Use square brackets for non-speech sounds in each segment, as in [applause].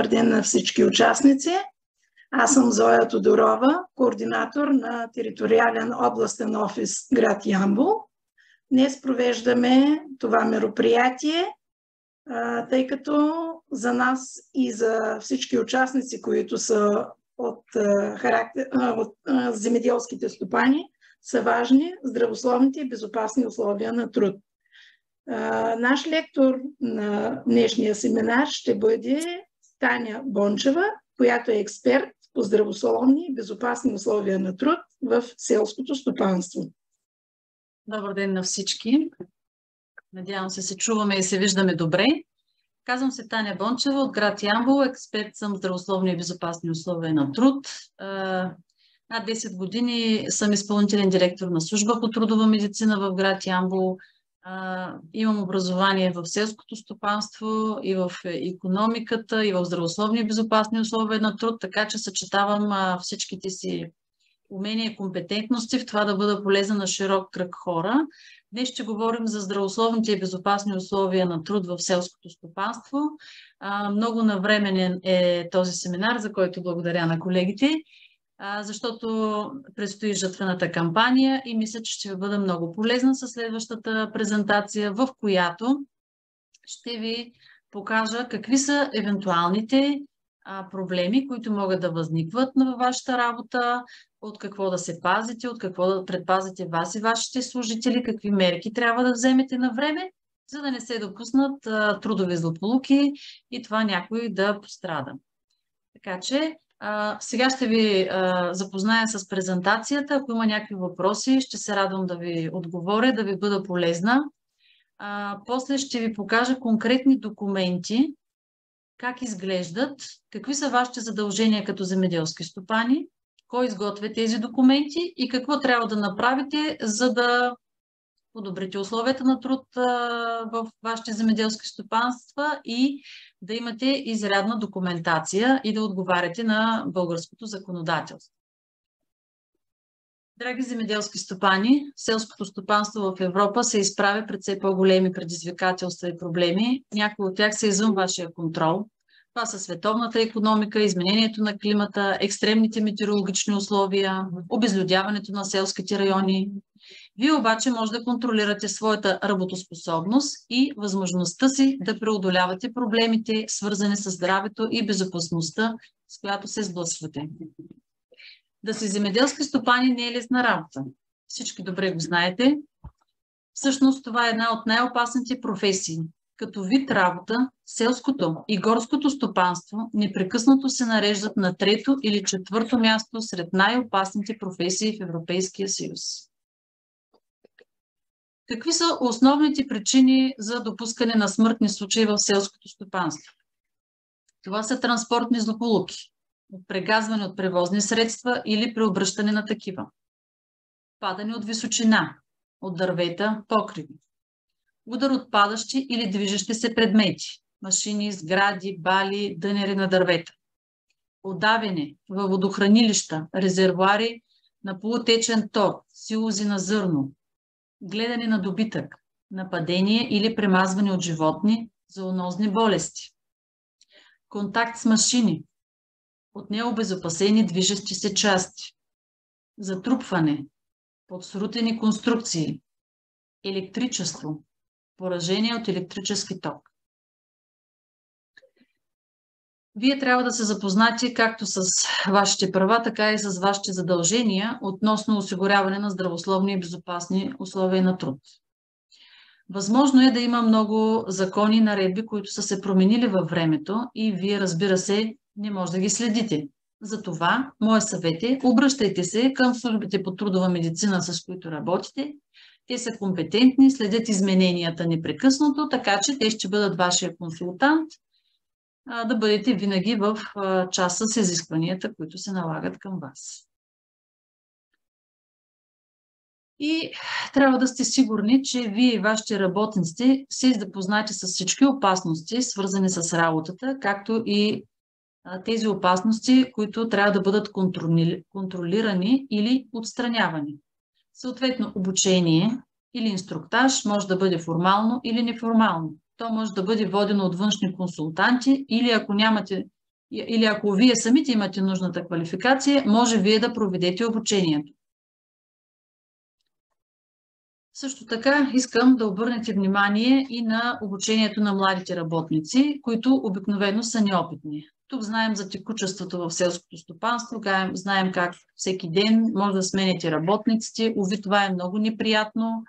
Добър ден на всички участници. Аз съм Зоя Тодорова, координатор на териториален областен офис град Ямбол. Днес провеждаме това мероприятие, тъй като за нас и за всички участници, които са от, характер, от земеделските стопани, са важни здравословните и безопасни условия на труд. Наш лектор на днешния семинар ще бъде Таня Бончева, която е експерт по здравословни и безопасни условия на труд в селското стопанство. Добър ден на всички. Надявам се се чуваме и се виждаме добре. Казвам се Таня Бончева от град Ямбол. Експерт съм в здравословни и безопасни условия на труд. Над 10 години съм изпълнителен директор на служба по трудова медицина в град Ямбол. А, имам образование в селското стопанство и в економиката, и в здравословни и безопасни условия на труд, така че съчетавам а, всичките си умения и компетентности в това да бъда полезна на широк кръг хора. Днес ще говорим за здравословните и безопасни условия на труд в селското стопанство. А, много навременен е този семинар, за който благодаря на колегите защото предстои жътвената кампания и мисля, че ще ви бъда много полезна със следващата презентация, в която ще ви покажа какви са евентуалните проблеми, които могат да възникват във вашата работа, от какво да се пазите, от какво да предпазите вас и вашите служители, какви мерки трябва да вземете на време, за да не се допуснат трудови злополуки и това някой да пострада. Така че а, сега ще ви а, запозная с презентацията. Ако има някакви въпроси, ще се радвам да ви отговоря, да ви бъда полезна. А, после ще ви покажа конкретни документи, как изглеждат, какви са вашите задължения като земеделски стопани, кой изготвя тези документи и какво трябва да направите, за да подобрите условията на труд в вашите земеделски стопанства и да имате изрядна документация и да отговаряте на българското законодателство. Драги земеделски стопани, селското стопанство в Европа се изправя пред все по-големи предизвикателства и проблеми. Някои от тях са извън вашия контрол. Това са световната економика, изменението на климата, екстремните метеорологични условия, обезлюдяването на селските райони, вие обаче може да контролирате своята работоспособност и възможността си да преодолявате проблемите, свързани с здравето и безопасността, с която се сблъсквате. Да си земеделски стопани не е лесна работа. Всички добре го знаете. Всъщност това е една от най-опасните професии. Като вид работа, селското и горското стопанство непрекъснато се нареждат на трето или четвърто място сред най-опасните професии в Европейския съюз. Какви са основните причини за допускане на смъртни случаи в селското стопанство? Това са транспортни злополуки, от прегазване от превозни средства или преобръщане на такива. Падане от височина, от дървета, покриви. Удар от падащи или движещи се предмети, машини, сгради, бали, дънери на дървета. Отдавяне във водохранилища, резервуари на полутечен тор, силози на зърно, гледане на добитък, нападение или премазване от животни, зоонозни болести, контакт с машини, от необезопасени движещи се части, затрупване, подсрутени конструкции, електричество, поражение от електрически ток. Вие трябва да се запознати както с вашите права, така и с вашите задължения относно осигуряване на здравословни и безопасни условия на труд. Възможно е да има много закони и наредби, които са се променили във времето и вие, разбира се, не може да ги следите. Затова, моят съвет е, обръщайте се към службите по трудова медицина, с които работите. Те са компетентни, следят измененията непрекъснато, така че те ще бъдат вашия консултант да бъдете винаги в час с изискванията, които се налагат към вас. И трябва да сте сигурни, че вие и вашите работници се запознати с всички опасности, свързани с работата, както и тези опасности, които трябва да бъдат контролирани или отстранявани. Съответно, обучение или инструктаж може да бъде формално или неформално то може да бъде водено от външни консултанти или ако нямате или ако вие самите имате нужната квалификация, може вие да проведете обучението. Също така искам да обърнете внимание и на обучението на младите работници, които обикновено са неопитни. Тук знаем за текучеството в селското стопанство, знаем как всеки ден може да смените работниците. Ови, това е много неприятно.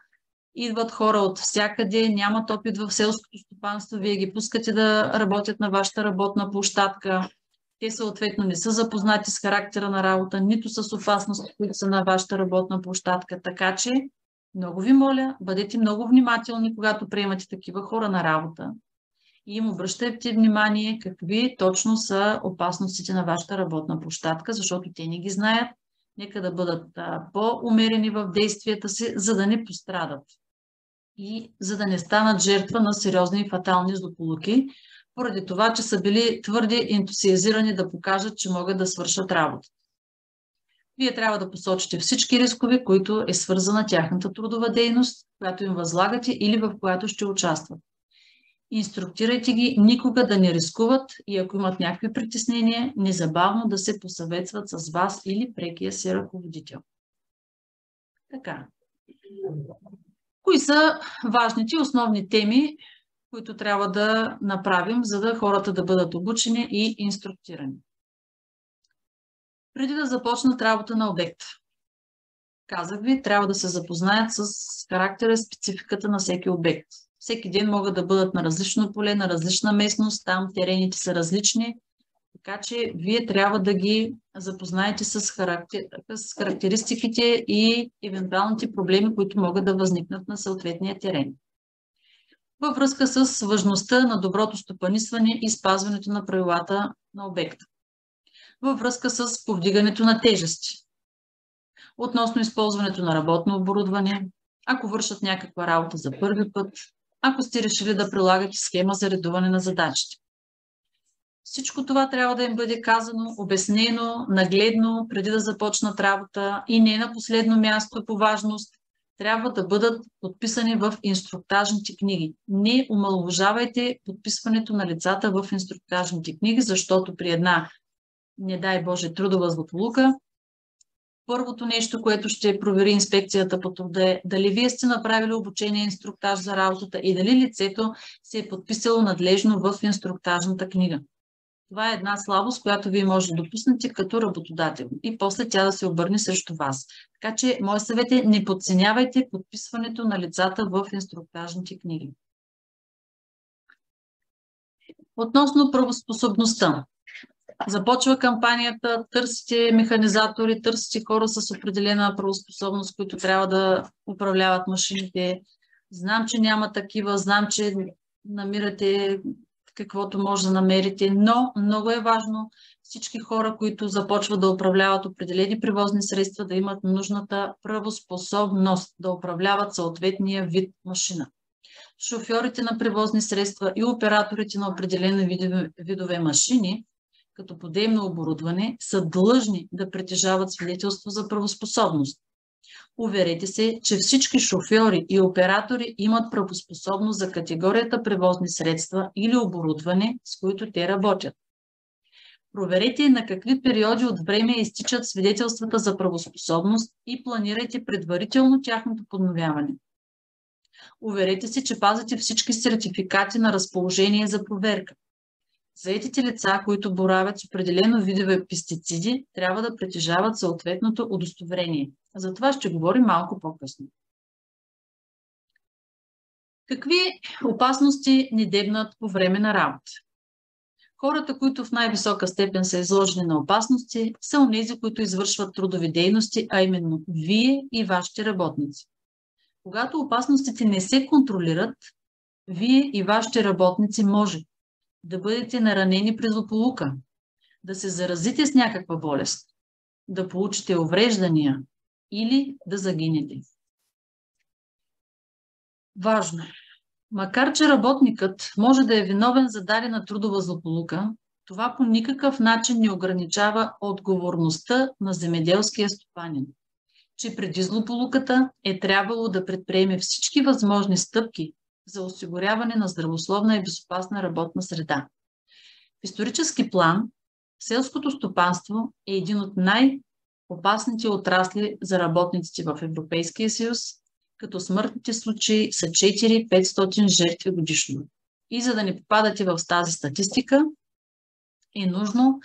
Идват хора от всякъде, нямат опит в селското стопанство, вие ги пускате да работят на вашата работна площадка. Те съответно не са запознати с характера на работа, нито с опасности, които са на вашата работна площадка. Така че, много ви моля, бъдете много внимателни, когато приемате такива хора на работа и им обръщайте внимание какви точно са опасностите на вашата работна площадка, защото те не ги знаят. Нека да бъдат по-умерени в действията си, за да не пострадат и за да не станат жертва на сериозни и фатални злополуки, поради това, че са били твърде ентусиазирани да покажат, че могат да свършат работа. Вие трябва да посочите всички рискове, които е свързана тяхната трудова дейност, която им възлагате или в която ще участват. Инструктирайте ги никога да не рискуват и ако имат някакви притеснения, незабавно да се посъветват с вас или прекия си ръководител. Така. Кои са важните основни теми, които трябва да направим, за да хората да бъдат обучени и инструктирани? Преди да започнат работа на обекта, казах ви, трябва да се запознаят с характера и спецификата на всеки обект. Всеки ден могат да бъдат на различно поле, на различна местност, там терените са различни, така че вие трябва да ги запознаете с, характер, с характеристиките и евентуалните проблеми, които могат да възникнат на съответния терен. Във връзка с важността на доброто стопанисване и спазването на правилата на обекта. Във връзка с повдигането на тежести. Относно използването на работно оборудване, ако вършат някаква работа за първи път, ако сте решили да прилагате схема за редуване на задачите. Всичко това трябва да им бъде казано, обяснено, нагледно, преди да започнат работа и не на последно място по важност, трябва да бъдат подписани в инструктажните книги. Не омалуважавайте подписването на лицата в инструктажните книги, защото при една, не дай Боже, трудова злополука, Първото нещо, което ще провери инспекцията по труда е дали вие сте направили обучение инструктаж за работата и дали лицето се е подписало надлежно в инструктажната книга. Това е една слабост, която вие може да допуснете като работодател и после тя да се обърне срещу вас. Така че, мой съвет е не подценявайте подписването на лицата в инструктажните книги. Относно правоспособността. Започва кампанията, търсите механизатори, търсите хора с определена правоспособност, които трябва да управляват машините. Знам, че няма такива, знам, че намирате каквото може да намерите, но много е важно всички хора, които започват да управляват определени превозни средства, да имат нужната правоспособност да управляват съответния вид машина. Шофьорите на превозни средства и операторите на определени видове, машини като подемно оборудване са длъжни да притежават свидетелство за правоспособност. Уверете се, че всички шофьори и оператори имат правоспособност за категорията превозни средства или оборудване, с които те работят. Проверете на какви периоди от време изтичат свидетелствата за правоспособност и планирайте предварително тяхното подновяване. Уверете се, че пазите всички сертификати на разположение за проверка. Заетите лица, които боравят с определено видове пестициди, трябва да притежават съответното удостоверение. За това ще говорим малко по-късно. Какви опасности ни дебнат по време на работа? Хората, които в най-висока степен са изложени на опасности, са онези, които извършват трудови дейности, а именно вие и вашите работници. Когато опасностите не се контролират, вие и вашите работници може да бъдете наранени при злополука, да се заразите с някаква болест, да получите увреждания или да загинете. Важно. Макар, че работникът може да е виновен за дадена трудова злополука, това по никакъв начин не ограничава отговорността на земеделския стопанин, че преди злополуката е трябвало да предприеме всички възможни стъпки за осигуряване на здравословна и безопасна работна среда. В исторически план селското стопанство е един от най-опасните отрасли за работниците в Европейския съюз, като смъртните случаи са 4-500 жертви годишно. И за да не попадате в тази статистика, е нужно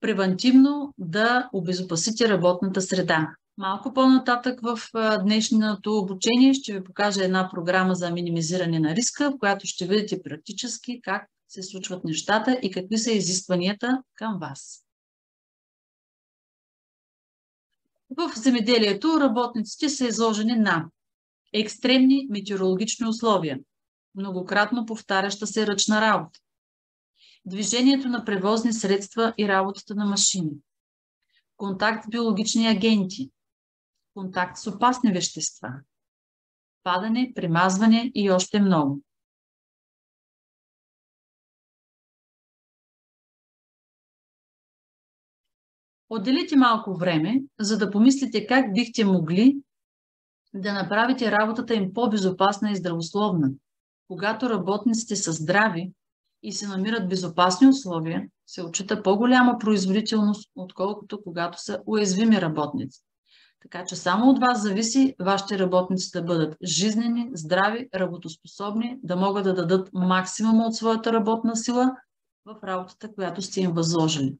превентивно да обезопасите работната среда. Малко по-нататък в днешното обучение ще ви покажа една програма за минимизиране на риска, в която ще видите практически как се случват нещата и какви са изискванията към вас. В земеделието работниците са изложени на екстремни метеорологични условия, многократно повтаряща се ръчна работа, движението на превозни средства и работата на машини, контакт с биологични агенти, контакт с опасни вещества, падане, примазване и още много. Отделите малко време, за да помислите как бихте могли да направите работата им по-безопасна и здравословна. Когато работниците са здрави и се намират безопасни условия, се очита по-голяма производителност, отколкото когато са уязвими работници. Така че само от вас зависи вашите работници да бъдат жизнени, здрави, работоспособни, да могат да дадат максимум от своята работна сила в работата, която сте им възложили.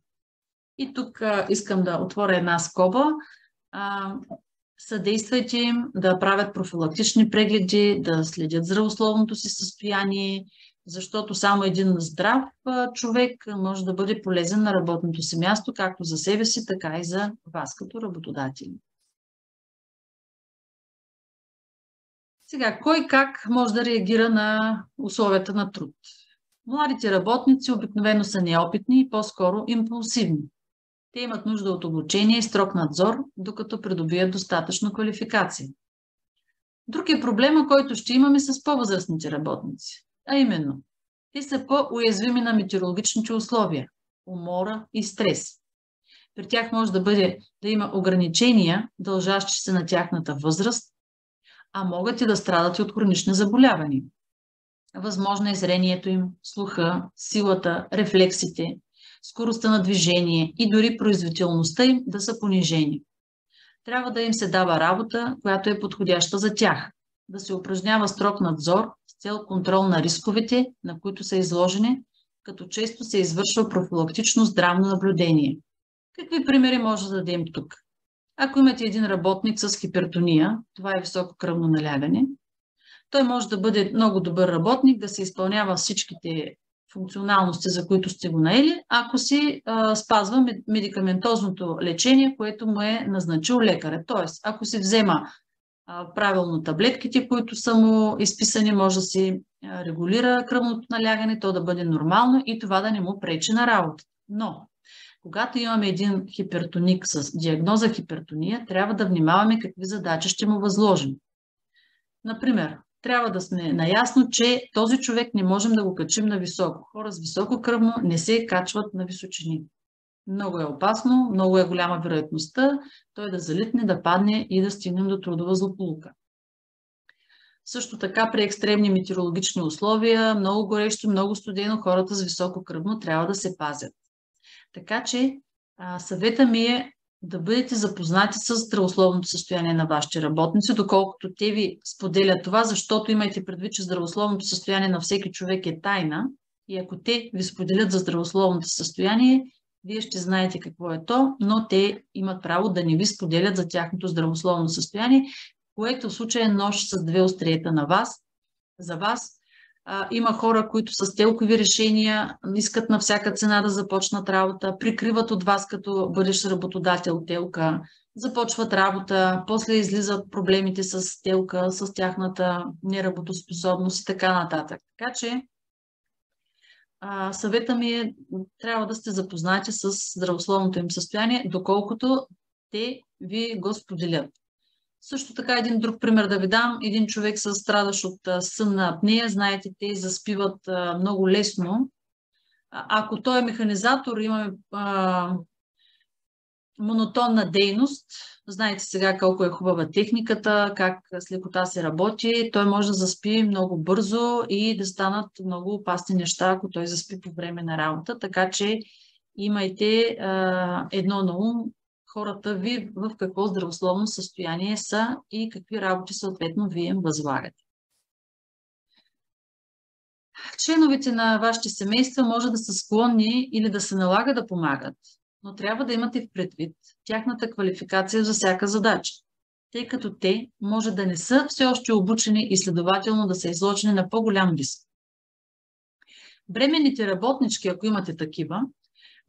И тук а, искам да отворя една скоба. А, съдействайте им да правят профилактични прегледи, да следят здравословното си състояние, защото само един здрав човек може да бъде полезен на работното си място, както за себе си, така и за вас като работодатели. Сега, кой как може да реагира на условията на труд? Младите работници обикновено са неопитни и по-скоро импулсивни. Те имат нужда от обучение и строг надзор, докато придобият достатъчно квалификация. Друг е проблема, който ще имаме с по-възрастните работници. А именно, те са по-уязвими на метеорологичните условия, умора и стрес. При тях може да бъде да има ограничения, дължащи се на тяхната възраст, а могат и да страдат и от хронични заболявания. Възможно е зрението им, слуха, силата, рефлексите, скоростта на движение и дори производителността им да са понижени. Трябва да им се дава работа, която е подходяща за тях, да се упражнява строг надзор с цел контрол на рисковете, на които са изложени, като често се извършва профилактично здравно наблюдение. Какви примери може да дадем тук? Ако имате един работник с хипертония, това е високо кръвно налягане, той може да бъде много добър работник, да се изпълнява всичките функционалности, за които сте го наели, ако си а, спазва медикаментозното лечение, което му е назначил лекаря. Тоест, ако си взема а, правилно таблетките, които са му изписани, може да си регулира кръвното налягане, то да бъде нормално и това да не му пречи на работа. Но, когато имаме един хипертоник с диагноза хипертония, трябва да внимаваме какви задачи ще му възложим. Например, трябва да сме наясно, че този човек не можем да го качим на високо. Хора с високо кръвно не се качват на височини. Много е опасно, много е голяма вероятността той да залитне, да падне и да стигнем до трудова злополука. Също така при екстремни метеорологични условия, много горещо, много студено, хората с високо кръвно трябва да се пазят. Така че съвета ми е да бъдете запознати с здравословното състояние на вашите работници, доколкото те ви споделят това, защото имайте предвид, че здравословното състояние на всеки човек е тайна. И ако те ви споделят за здравословното състояние, вие ще знаете какво е то, но те имат право да не ви споделят за тяхното здравословно състояние, което в случая е нож с две остриета на вас, за вас има хора, които с телкови решения искат на всяка цена да започнат работа, прикриват от вас като бъдещ работодател телка, започват работа, после излизат проблемите с телка, с тяхната неработоспособност и така нататък. Така че съвета ми е, трябва да сте запознати с здравословното им състояние, доколкото те ви го споделят. Също така един друг пример да ви дам. Един човек с страдащ от сънна апнея, знаете, те заспиват много лесно. Ако той е механизатор, имаме монотонна дейност, знаете сега колко е хубава техниката, как с лекота се работи, той може да заспи много бързо и да станат много опасни неща, ако той заспи по време на работа. Така че имайте а, едно на ум, хората ви в какво здравословно състояние са и какви работи съответно вие им възлагате. Членовете на вашите семейства може да са склонни или да се налага да помагат, но трябва да имате в предвид тяхната квалификация за всяка задача, тъй като те може да не са все още обучени и следователно да са изложени на по-голям риск. Бременните работнички, ако имате такива,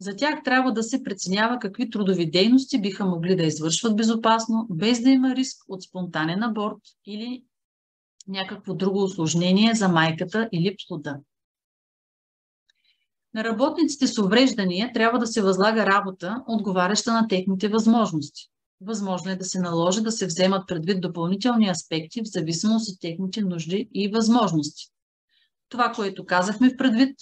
за тях трябва да се преценява какви трудови дейности биха могли да извършват безопасно, без да има риск от спонтанен аборт или някакво друго осложнение за майката или плода. На работниците с увреждания трябва да се възлага работа, отговаряща на техните възможности. Възможно е да се наложи да се вземат предвид допълнителни аспекти в зависимост от техните нужди и възможности. Това, което казахме в предвид,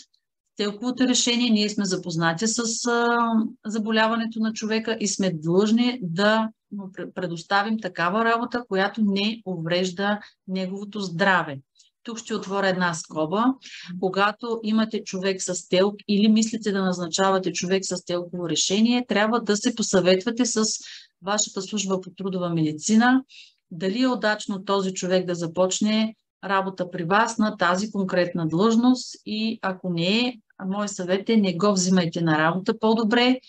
телковото решение, ние сме запознати с а, заболяването на човека и сме длъжни да му предоставим такава работа, която не уврежда неговото здраве. Тук ще отворя една скоба. Когато имате човек с телк или мислите да назначавате човек с телково решение, трябва да се посъветвате с вашата служба по трудова медицина, дали е удачно този човек да започне работа при вас на тази конкретна длъжност и ако не е, мой съвет е не го взимайте на работа по-добре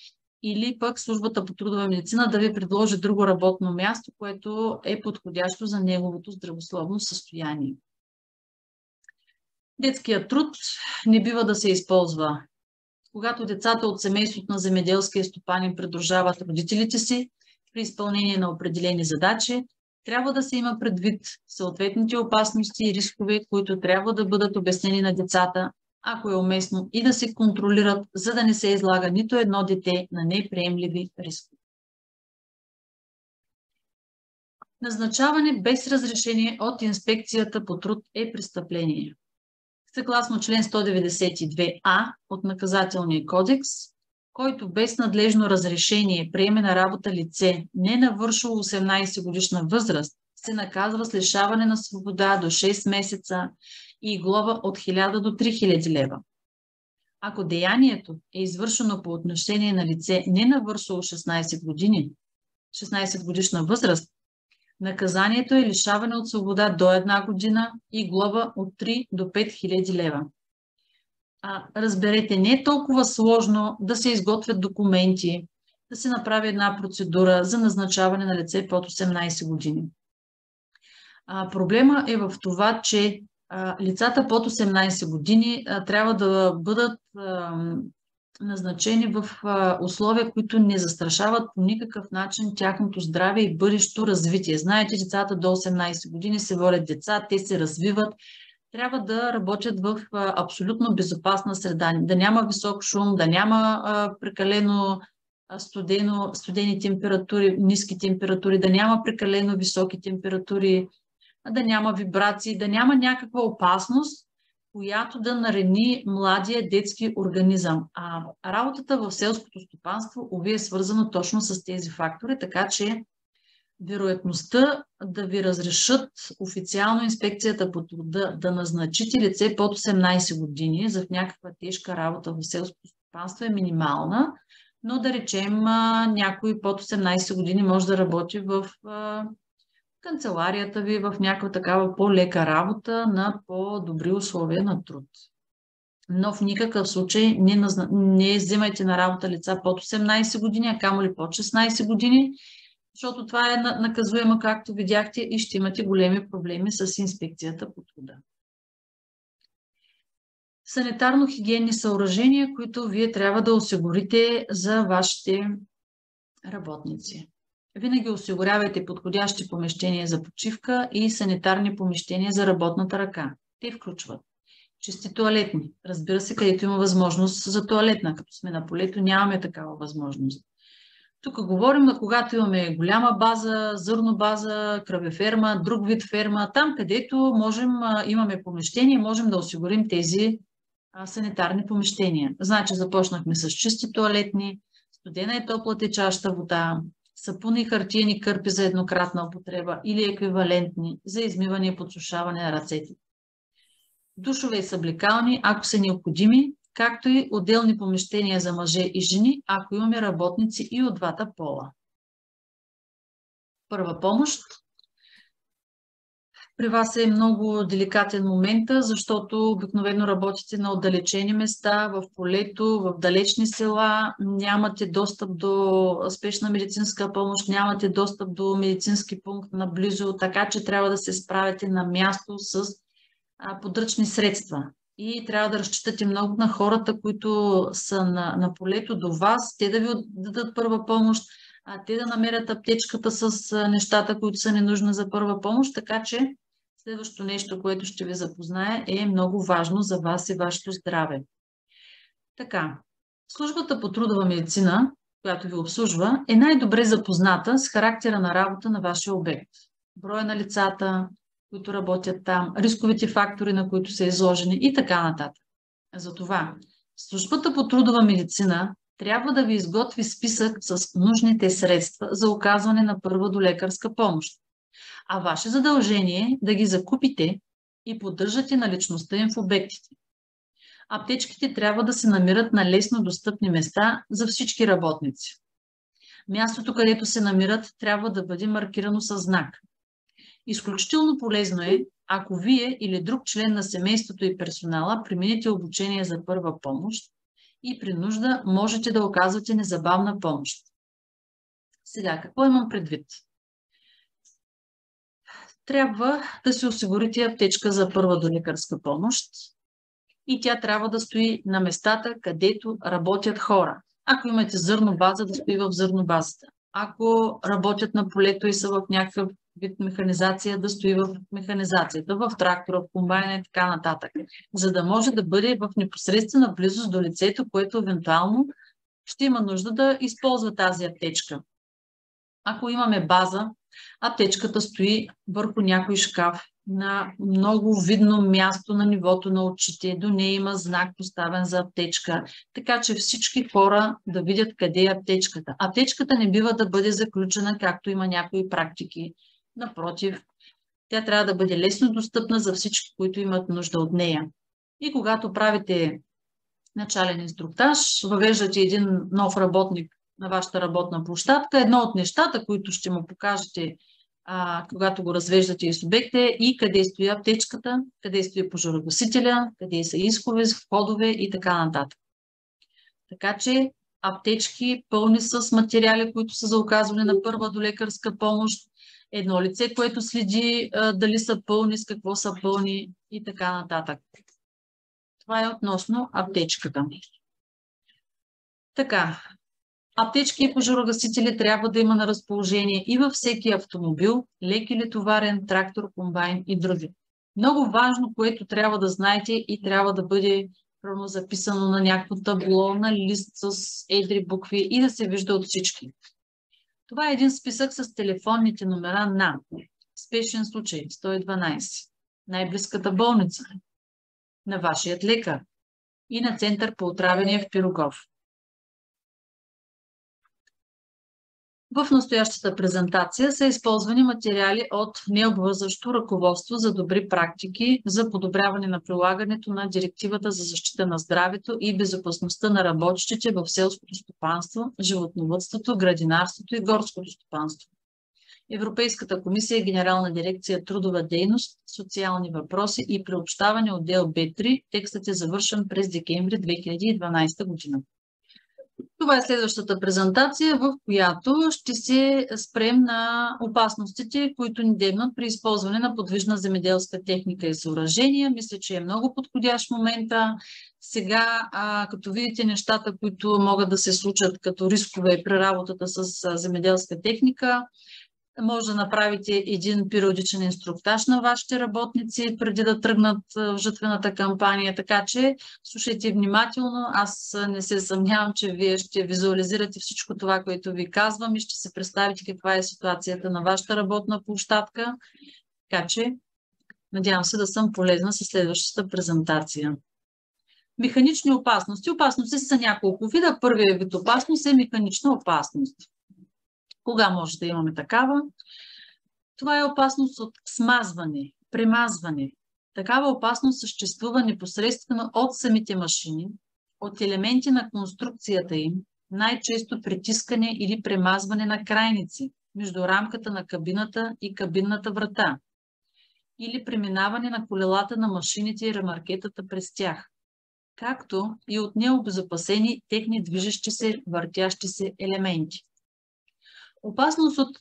или пък службата по трудова медицина да ви предложи друго работно място, което е подходящо за неговото здравословно състояние. Детският труд не бива да се използва. Когато децата от семейството на земеделския стопанин придружават родителите си при изпълнение на определени задачи, трябва да се има предвид съответните опасности и рискове, които трябва да бъдат обяснени на децата, ако е уместно, и да се контролират, за да не се излага нито едно дете на неприемливи рискове. Назначаване без разрешение от инспекцията по труд е престъпление. Съгласно член 192а от наказателния кодекс, който без надлежно разрешение приеме на работа лице, не навършило 18 годишна възраст, се наказва с лишаване на свобода до 6 месеца и глоба от 1000 до 3000 лева. Ако деянието е извършено по отношение на лице не навършило 16 години, 16 годишна възраст, наказанието е лишаване от свобода до една година и глоба от 3 до 5 хиляди лева разберете, не е толкова сложно да се изготвят документи, да се направи една процедура за назначаване на лице под 18 години. А, проблема е в това, че а, лицата под 18 години а, трябва да бъдат а, назначени в а, условия, които не застрашават по никакъв начин тяхното здраве и бъдещо развитие. Знаете, децата до 18 години се водят деца, те се развиват, трябва да работят в абсолютно безопасна среда. Да няма висок шум, да няма прекалено студено, студени температури, ниски температури, да няма прекалено високи температури, да няма вибрации, да няма някаква опасност, която да нарени младия детски организъм. А работата в селското стопанство, ови, е свързано точно с тези фактори, така че вероятността да ви разрешат официално инспекцията по труда да назначите лице под 18 години за някаква тежка работа в селското стопанство е минимална, но да речем някой под 18 години може да работи в канцеларията ви, в някаква такава по-лека работа на по-добри условия на труд. Но в никакъв случай не, назна... не взимайте на работа лица под 18 години, а камо ли под 16 години защото това е наказуемо, както видяхте, и ще имате големи проблеми с инспекцията по труда. Санитарно-хигиенни съоръжения, които вие трябва да осигурите за вашите работници. Винаги осигурявайте подходящи помещения за почивка и санитарни помещения за работната ръка. Те включват чисти туалетни. Разбира се, където има възможност за туалетна. Като сме на полето, нямаме такава възможност. Тук говорим, когато имаме голяма база, зърно база, кръвеферма, друг вид ферма, там където можем, имаме помещение, можем да осигурим тези санитарни помещения. Значи започнахме с чисти туалетни, студена и топла течаща вода, сапуни и хартиени кърпи за еднократна употреба или еквивалентни за измиване и подсушаване на ръцете. Душове и съблекални, ако са необходими, както и отделни помещения за мъже и жени, ако имаме работници и от двата пола. Първа помощ при вас е много деликатен момент, защото обикновено работите на отдалечени места, в полето, в далечни села, нямате достъп до спешна медицинска помощ, нямате достъп до медицински пункт наблизо, така че трябва да се справите на място с подръчни средства. И трябва да разчитате много на хората, които са на, на полето до вас, те да ви дадат първа помощ, а те да намерят аптечката с нещата, които са ненужни за първа помощ, така че Следващото нещо, което ще ви запозная, е много важно за вас и вашето здраве. Така, службата по трудова медицина, която ви обслужва, е най-добре запозната с характера на работа на вашия обект. Броя на лицата, които работят там, рисковите фактори, на които са изложени и така нататък. Затова службата по трудова медицина трябва да ви изготви списък с нужните средства за оказване на първа до лекарска помощ а ваше задължение е да ги закупите и поддържате наличността им в обектите. Аптечките трябва да се намират на лесно достъпни места за всички работници. Мястото, където се намират, трябва да бъде маркирано със знак. Изключително полезно е, ако вие или друг член на семейството и персонала преминете обучение за първа помощ и при нужда можете да оказвате незабавна помощ. Сега, какво имам предвид? трябва да си осигурите аптечка за първа до лекарска помощ и тя трябва да стои на местата, където работят хора. Ако имате зърно база, да стои в зърно базата. Ако работят на полето и са в някакъв вид механизация, да стои в механизацията, в трактора, в комбайна и така нататък. За да може да бъде в непосредствена близост до лицето, което евентуално ще има нужда да използва тази аптечка. Ако имаме база, аптечката стои върху някой шкаф на много видно място на нивото на очите. До нея има знак поставен за аптечка, така че всички хора да видят къде е аптечката. Аптечката не бива да бъде заключена, както има някои практики. Напротив, тя трябва да бъде лесно достъпна за всички, които имат нужда от нея. И когато правите начален инструктаж, въвеждате един нов работник на вашата работна площадка. Едно от нещата, които ще му покажете, а, когато го развеждате и субект е и къде стои аптечката, къде стои пожарогасителя, къде са изкове, входове и така нататък. Така че аптечки пълни с материали, които са за оказване на първа до лекарска помощ, едно лице, което следи а, дали са пълни, с какво са пълни и така нататък. Това е относно аптечката. Така, Аптечки и пожарогасители трябва да има на разположение и във всеки автомобил, лек или товарен, трактор, комбайн и други. Много важно, което трябва да знаете и трябва да бъде правилно записано на някакво табло, на лист с едри букви и да се вижда от всички. Това е един списък с телефонните номера на спешен случай 112, най-близката болница, на вашият лекар и на Център по отравяне в Пирогов. В настоящата презентация са използвани материали от необвързващо ръководство за добри практики за подобряване на прилагането на Директивата за защита на здравето и безопасността на работещите в селското стопанство, животновътството, градинарството и горското стопанство. Европейската комисия е Генерална дирекция Трудова дейност, социални въпроси и приобщаване отдел Б3. Текстът е завършен през декември 2012 година. Това е следващата презентация, в която ще се спрем на опасностите, които ни дебнат при използване на подвижна земеделска техника и съоръжения. Мисля, че е много подходящ момента. Сега, като видите нещата, които могат да се случат като рискове при работата с земеделска техника, може да направите един периодичен инструктаж на вашите работници преди да тръгнат в жътвената кампания, така че слушайте внимателно. Аз не се съмнявам, че вие ще визуализирате всичко това, което ви казвам и ще се представите каква е ситуацията на вашата работна площадка. Така че надявам се да съм полезна със следващата презентация. Механични опасности. Опасности са няколко вида. Първият вид опасност е механична опасност. Кога може да имаме такава? Това е опасност от смазване, премазване. Такава опасност съществува непосредствено от самите машини, от елементи на конструкцията им, най-често притискане или премазване на крайници между рамката на кабината и кабинната врата или преминаване на колелата на машините и ремаркетата през тях, както и от необезопасени техни движещи се, въртящи се елементи. Опасност от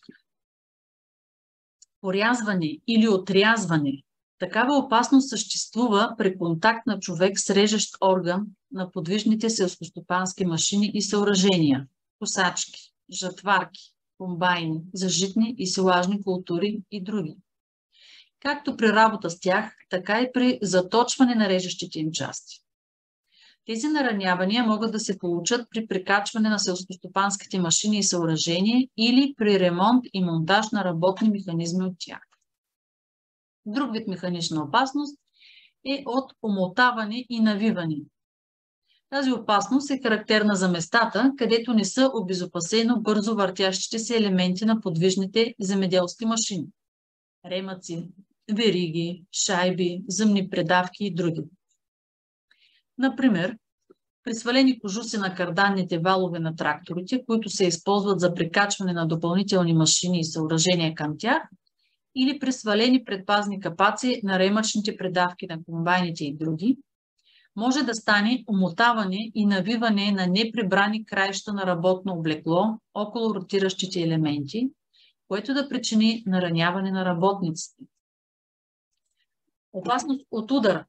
порязване или отрязване. Такава опасност съществува при контакт на човек с режещ орган на подвижните селскостопански машини и съоръжения, косачки, жатварки, комбайни, зажитни и силажни култури и други. Както при работа с тях, така и при заточване на режещите им части. Тези наранявания могат да се получат при прикачване на селскостопанските машини и съоръжения или при ремонт и монтаж на работни механизми от тях. Друг вид механична опасност е от омотаване и навиване. Тази опасност е характерна за местата, където не са обезопасено бързо въртящите се елементи на подвижните земеделски машини. Ремъци, вериги, шайби, зъмни предавки и други. Например, при свалени кожуси на карданните валове на тракторите, които се използват за прикачване на допълнителни машини и съоръжения към тях, или при свалени предпазни капаци на ремъчните предавки на комбайните и други, може да стане умотаване и навиване на неприбрани краища на работно облекло около ротиращите елементи, което да причини нараняване на работниците. Опасност от удар.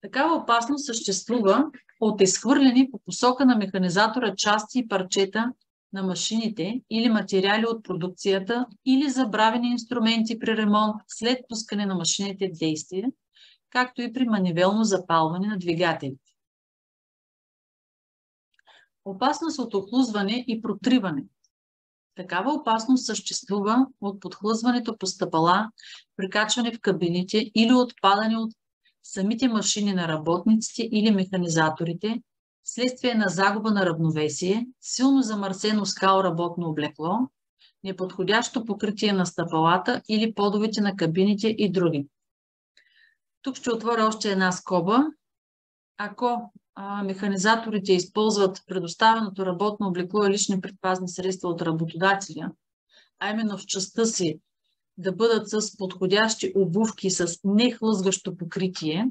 Такава опасност съществува от изхвърляни по посока на механизатора части и парчета на машините или материали от продукцията или забравени инструменти при ремонт след пускане на машините в действие, както и при манивелно запалване на двигателите. Опасност от охлузване и протриване. Такава опасност съществува от подхлъзването по стъпала, прикачване в кабините или отпадане от самите машини на работниците или механизаторите, следствие на загуба на равновесие, силно замърсено скал работно облекло, неподходящо покритие на стъпалата или подовете на кабините и други. Тук ще отворя още една скоба. Ако а, механизаторите използват предоставеното работно облекло и лични предпазни средства от работодателя, а именно в частта си да бъдат с подходящи обувки с нехлъзгащо покритие,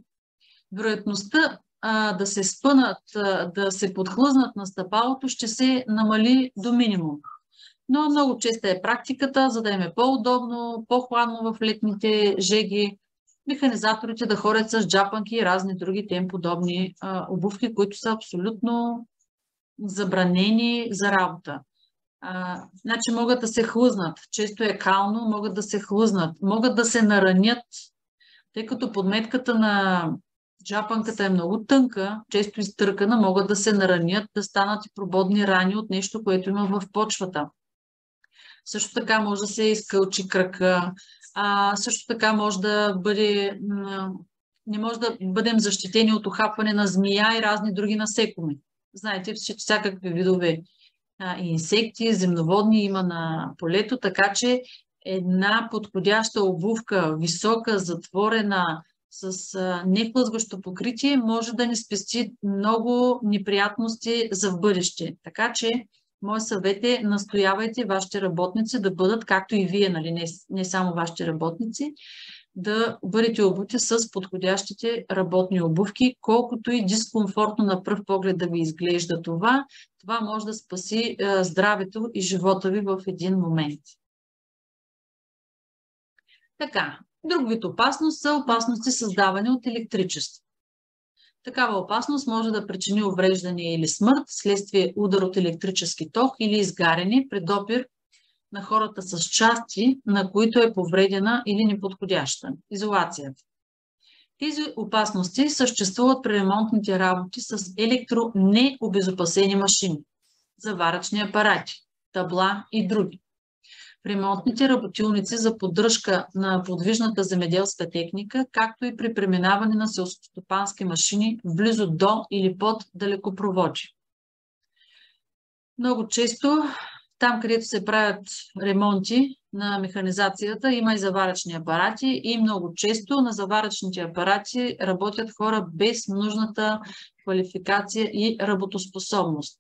вероятността а, да се спънат, а, да се подхлъзнат на стъпалото ще се намали до минимум. Но много честа е практиката, за да им е по-удобно, по-хладно в летните жеги, механизаторите да ходят с джапанки и разни други тем подобни а, обувки, които са абсолютно забранени за работа. А, значи могат да се хлъзнат. Често е кално, могат да се хлъзнат. Могат да се наранят, тъй като подметката на джапанката е много тънка, често изтъркана, могат да се наранят, да станат и прободни рани от нещо, което има в почвата. Също така може да се изкълчи кръка, а, също така може да бъде, не може да бъдем защитени от охапване на змия и разни други насекоми. Знаете, всякакви видове инсекти, земноводни има на полето, така че една подходяща обувка, висока, затворена, с а, нехлъзгащо покритие, може да ни спести много неприятности за в бъдеще. Така че Мой съвет е настоявайте вашите работници да бъдат, както и вие, нали, не, не само вашите работници, да бъдете обути с подходящите работни обувки, колкото и дискомфортно на пръв поглед да ви изглежда това, това може да спаси е, здравето и живота ви в един момент. Така, друг вид опасност са опасности създаване от електричество. Такава опасност може да причини увреждане или смърт следствие удар от електрически ток или изгаряне при допир на хората с части, на които е повредена или неподходяща. Изолацията. Тези опасности съществуват при ремонтните работи с електронеобезопасени машини, заварачни апарати, табла и други ремонтните работилници за поддръжка на подвижната земеделска техника, както и при преминаване на селскостопански машини близо до или под далекопроводи. Много често там, където се правят ремонти на механизацията, има и заварачни апарати и много често на заварачните апарати работят хора без нужната квалификация и работоспособност.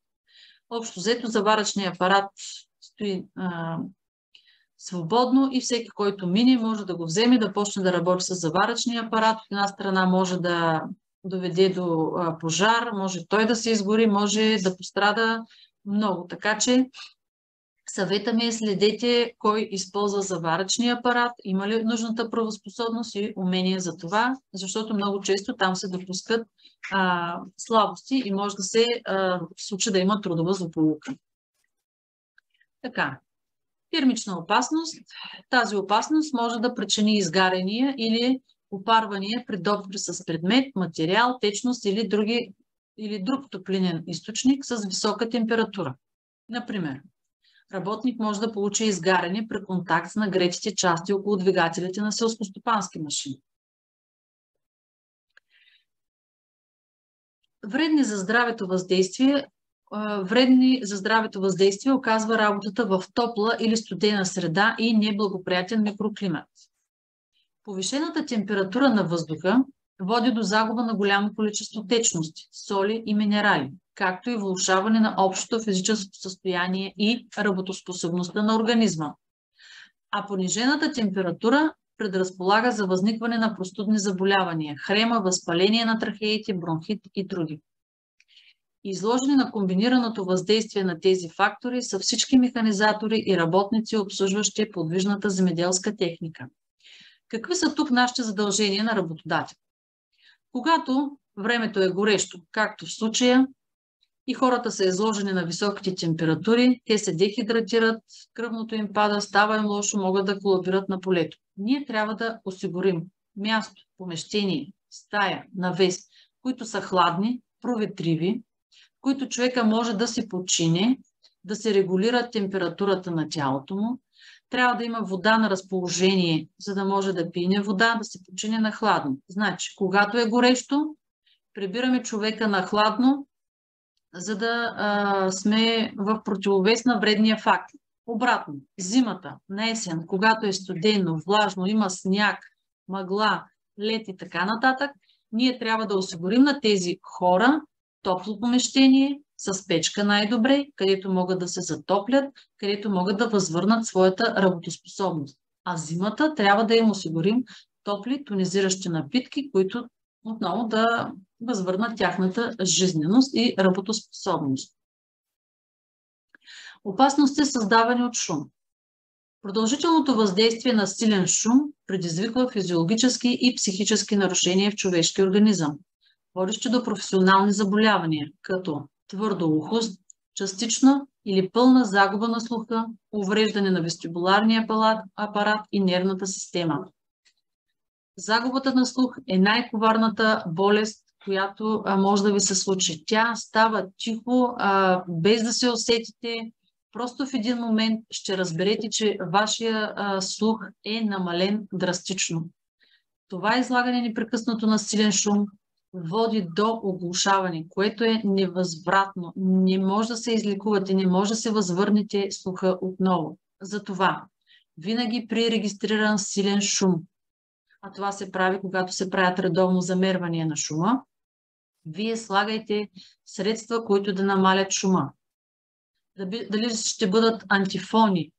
Общо взето заварачният апарат стои а, свободно и всеки, който мине, може да го вземе, да почне да работи с заварачния апарат. От една страна може да доведе до пожар, може той да се изгори, може да пострада много. Така че съвета ми е следете кой използва заварачния апарат, има ли нужната правоспособност и умение за това, защото много често там се допускат а, слабости и може да се случи да има трудова злополука. Така, термична опасност. Тази опасност може да причини изгарения или опарвания при добри с предмет, материал, течност или, други, или друг топлинен източник с висока температура. Например, работник може да получи изгаряне при контакт с нагретите части около двигателите на селскостопански машини. Вредни за здравето въздействие вредни за здравето въздействие оказва работата в топла или студена среда и неблагоприятен микроклимат. Повишената температура на въздуха води до загуба на голямо количество течности, соли и минерали, както и влушаване на общото физическо състояние и работоспособността на организма. А понижената температура предразполага за възникване на простудни заболявания, хрема, възпаление на трахеите, бронхит и други. Изложени на комбинираното въздействие на тези фактори са всички механизатори и работници, обслужващи подвижната земеделска техника. Какви са тук нашите задължения на работодател? Когато времето е горещо, както в случая, и хората са изложени на високите температури, те се дехидратират, кръвното им пада, става им лошо, могат да колабират на полето. Ние трябва да осигурим място, помещение, стая, навес, които са хладни, проветриви, които човека може да се почини, да се регулира температурата на тялото му. Трябва да има вода на разположение, за да може да пине вода, да се почини на хладно. Значи, когато е горещо, прибираме човека на хладно, за да а, сме в противовес на вредния факт. Обратно, зимата, на есен, когато е студено, влажно, има сняг, мъгла, лед и така нататък, ние трябва да осигурим на тези хора топло помещение, с печка най-добре, където могат да се затоплят, където могат да възвърнат своята работоспособност. А зимата трябва да им осигурим топли, тонизиращи напитки, които отново да възвърнат тяхната жизненост и работоспособност. Опасности създавани от шум. Продължителното въздействие на силен шум предизвиква физиологически и психически нарушения в човешки организъм водещи до професионални заболявания, като твърдоухост, частична или пълна загуба на слуха, увреждане на вестибуларния апарат и нервната система. Загубата на слух е най-коварната болест, която а, може да ви се случи. Тя става тихо, а, без да се усетите. Просто в един момент ще разберете, че вашия а, слух е намален драстично. Това излагане непрекъснато на силен шум води до оглушаване, което е невъзвратно. Не може да се излекувате, не може да се възвърнете слуха отново. Затова винаги при регистриран силен шум, а това се прави, когато се правят редовно замервания на шума, вие слагайте средства, които да намалят шума. Дали ще бъдат антифони,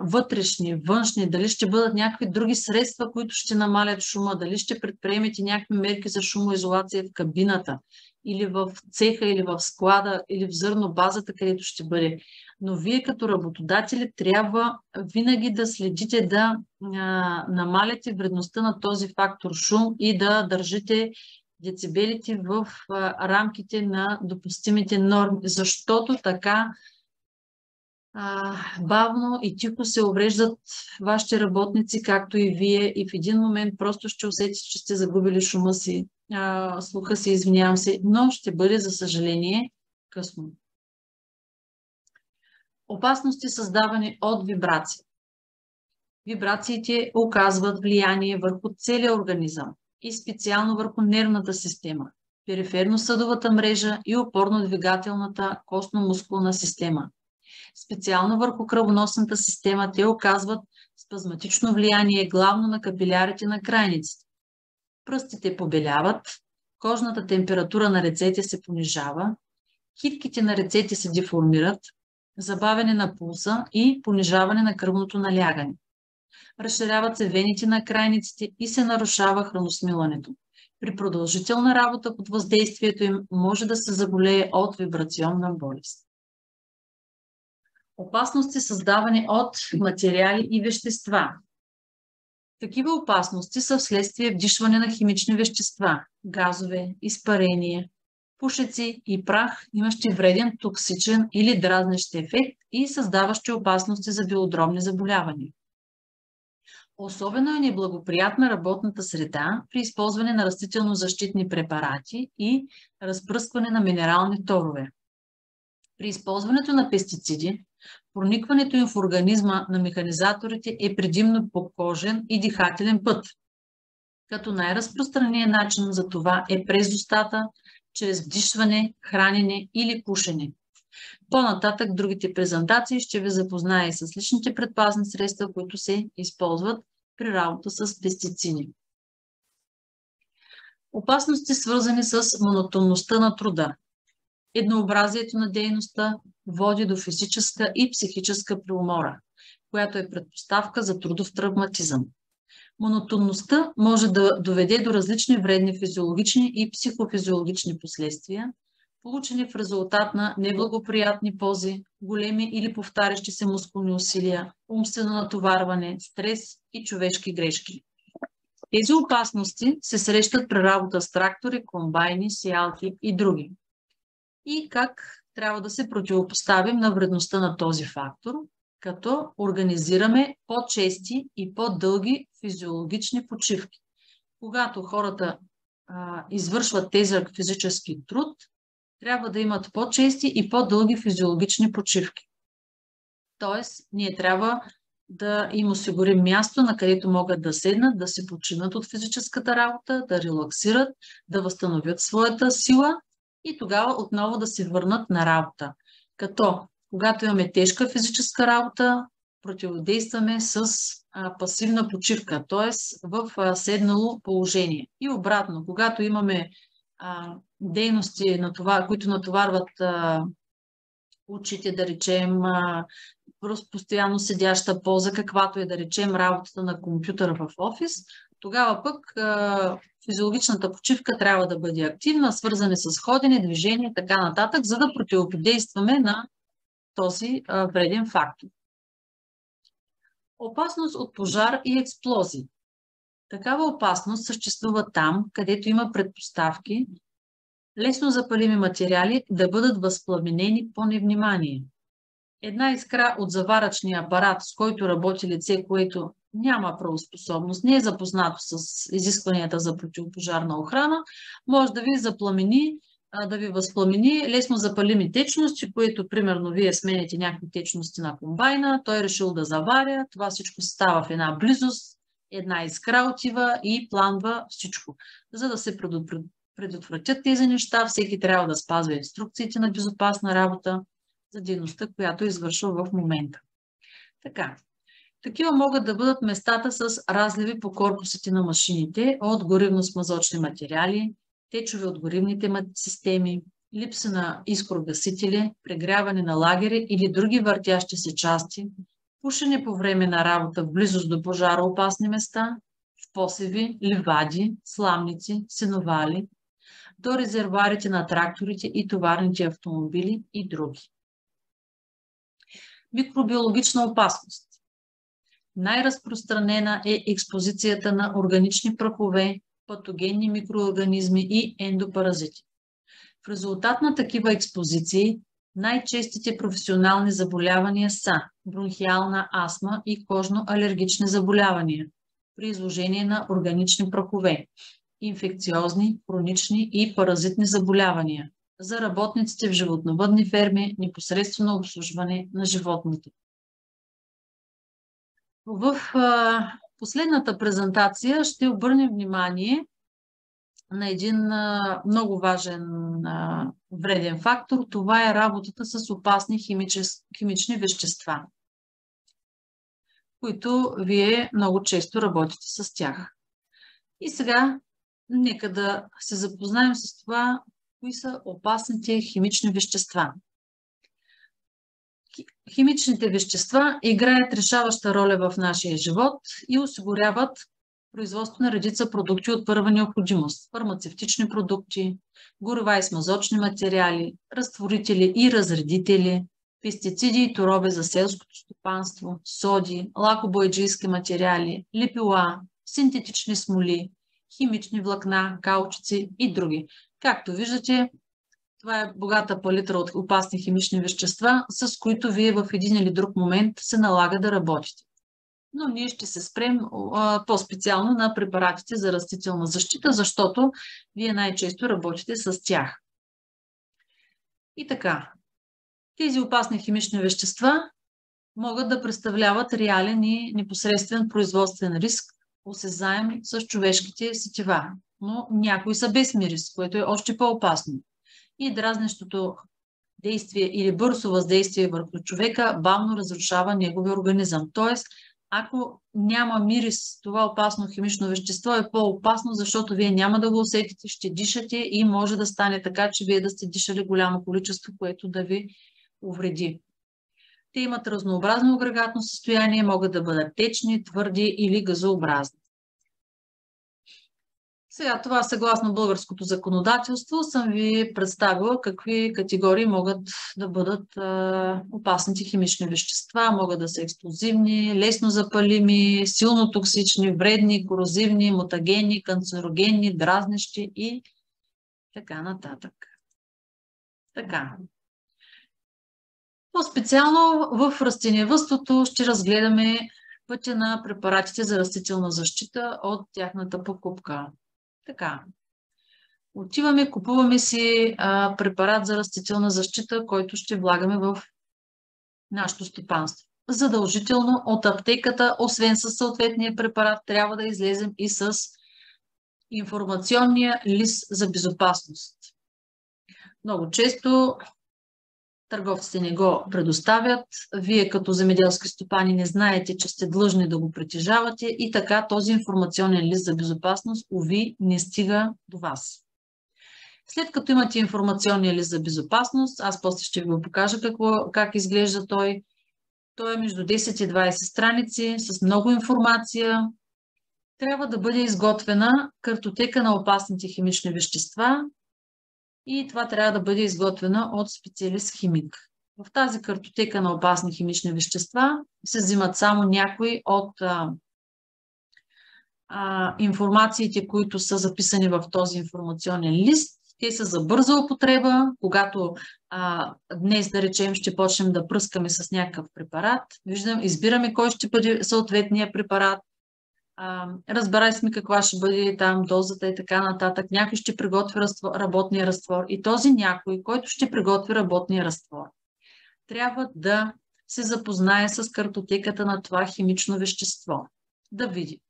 вътрешни, външни, дали ще бъдат някакви други средства, които ще намалят шума, дали ще предприемете някакви мерки за шумоизолация в кабината, или в цеха, или в склада, или в зърно базата, където ще бъде. Но вие като работодатели трябва винаги да следите да а, намаляте вредността на този фактор шум и да държите децибелите в а, рамките на допустимите норми, защото така а, бавно и тихо се увреждат вашите работници, както и вие, и в един момент просто ще усетите, че сте загубили шума си, а, слуха си, извинявам се, но ще бъде, за съжаление, късно. Опасности създавани от вибрации. Вибрациите оказват влияние върху целия организъм и специално върху нервната система, периферно-съдовата мрежа и опорно-двигателната костно-мускулна система. Специално върху кръвоносната система те оказват спазматично влияние главно на капилярите на крайниците. Пръстите побеляват, кожната температура на ръцете се понижава, хитките на ръцете се деформират, забавяне на пулса и понижаване на кръвното налягане. Разширяват се вените на крайниците и се нарушава храносмилането. При продължителна работа под въздействието им може да се заболее от вибрационна болест. Опасности създавани от материали и вещества. Такива опасности са вследствие вдишване на химични вещества, газове, изпарение, пушеци и прах, имащи вреден, токсичен или дразнещ ефект и създаващи опасности за белодробни заболявания. Особено е неблагоприятна работната среда при използване на растително-защитни препарати и разпръскване на минерални торове. При използването на пестициди, проникването им в организма на механизаторите е предимно по кожен и дихателен път, като най-разпространеният начин за това е през устата, чрез вдишване, хранене или пушене. По-нататък другите презентации ще ви запозная с личните предпазни средства, които се използват при работа с пестициди. Опасности свързани с монотонността на труда. Еднообразието на дейността води до физическа и психическа преумора, която е предпоставка за трудов травматизъм. Монотонността може да доведе до различни вредни физиологични и психофизиологични последствия, получени в резултат на неблагоприятни пози, големи или повтарящи се мускулни усилия, умствено натоварване, стрес и човешки грешки. Тези опасности се срещат при работа с трактори, комбайни, сиалки и други. И как трябва да се противопоставим на вредността на този фактор, като организираме по-чести и по-дълги физиологични почивки. Когато хората а, извършват тезък физически труд, трябва да имат по-чести и по-дълги физиологични почивки. Тоест, ние трябва да им осигурим място, на където могат да седнат, да се починат от физическата работа, да релаксират, да възстановят своята сила и тогава отново да се върнат на работа. Като, когато имаме тежка физическа работа, противодействаме с а, пасивна почивка, т.е. в а, седнало положение. И обратно, когато имаме а, дейности, на това, които натоварват а, учите, да речем, а, просто постоянно седяща полза, каквато е да речем работата на компютъра в офис, тогава пък а, физиологичната почивка трябва да бъде активна, свързане с ходене, движение, така нататък, за да противодействаме на този а, вреден фактор. Опасност от пожар и експлозии. Такава опасност съществува там, където има предпоставки лесно запалими материали да бъдат възпламенени по невнимание. Една искра от заварачния апарат, с който работи лице, което няма правоспособност, не е запознато с изискванията за противопожарна охрана, може да ви запламени, да ви възпламени лесно запалими течности, които, примерно, вие смените някакви течности на комбайна, той е решил да заваря, това всичко става в една близост, една искра отива и планва всичко. За да се предотвратят тези неща, всеки трябва да спазва инструкциите на безопасна работа за дейността, която извършва в момента. Така, такива могат да бъдат местата с разливи по корпусите на машините от горивно-смазочни материали, течове от горивните системи, липса на искрогасители, прегряване на лагери или други въртящи се части, пушене по време на работа в близост до пожароопасни места, в посеви, ливади, сламници, сеновали, до резервуарите на тракторите и товарните автомобили и други. Микробиологична опасност. Най-разпространена е експозицията на органични прахове, патогенни микроорганизми и ендопаразити. В резултат на такива експозиции най-честите професионални заболявания са бронхиална астма и кожно-алергични заболявания при изложение на органични прахове, инфекциозни, хронични и паразитни заболявания за работниците в животновъдни ферми, непосредствено обслужване на животните. В последната презентация ще обърнем внимание на един а, много важен а, вреден фактор. Това е работата с опасни химичес, химични вещества, които вие много често работите с тях. И сега нека да се запознаем с това, кои са опасните химични вещества. Химичните вещества играят решаваща роля в нашия живот и осигуряват производство на редица продукти от първа необходимост. Фармацевтични продукти, горива и смазочни материали, разтворители и разредители, пестициди и торове за селското стопанство, соди, лакобойджийски материали, липила, синтетични смоли, химични влакна, каучици и други. Както виждате, това е богата палитра от опасни химични вещества, с които вие в един или друг момент се налага да работите. Но ние ще се спрем по-специално на препаратите за растителна защита, защото вие най-често работите с тях. И така, тези опасни химични вещества могат да представляват реален и непосредствен производствен риск, осезаем с човешките сетива. Но някои са без мирис, което е още по-опасно и дразнещото действие или бързо въздействие върху човека бавно разрушава неговия организъм. Тоест, ако няма мирис, това опасно химично вещество е по-опасно, защото вие няма да го усетите, ще дишате и може да стане така, че вие да сте дишали голямо количество, което да ви увреди. Те имат разнообразно агрегатно състояние, могат да бъдат течни, твърди или газообразни. Сега това съгласно българското законодателство съм ви представила какви категории могат да бъдат а, опасните химични вещества. Могат да са експлозивни, лесно запалими, силно токсични, вредни, корозивни, мутагени, канцерогенни, дразнещи и така нататък. Така. По-специално в растениевъдството ще разгледаме пътя на препаратите за растителна защита от тяхната покупка. Така. Отиваме, купуваме си а, препарат за растителна защита, който ще влагаме в нашето стопанство. Задължително от аптеката, освен с съответния препарат, трябва да излезем и с информационния лист за безопасност. Много често търговците не го предоставят. Вие като земеделски стопани не знаете, че сте длъжни да го притежавате и така този информационен лист за безопасност, уви, не стига до вас. След като имате информационния лист за безопасност, аз после ще ви го покажа какво, как изглежда той. Той е между 10 и 20 страници с много информация. Трябва да бъде изготвена картотека на опасните химични вещества, и това трябва да бъде изготвено от специалист химик. В тази картотека на опасни химични вещества се взимат само някои от а, а, информациите, които са записани в този информационен лист. Те са за бърза употреба, когато а, днес, да речем, ще почнем да пръскаме с някакъв препарат. Виждам, избираме кой ще бъде съответния препарат, разбрали сме каква ще бъде там дозата и така нататък. Някой ще приготви работния разтвор. И този някой, който ще приготви работния разтвор, трябва да се запознае с картотеката на това химично вещество. Да види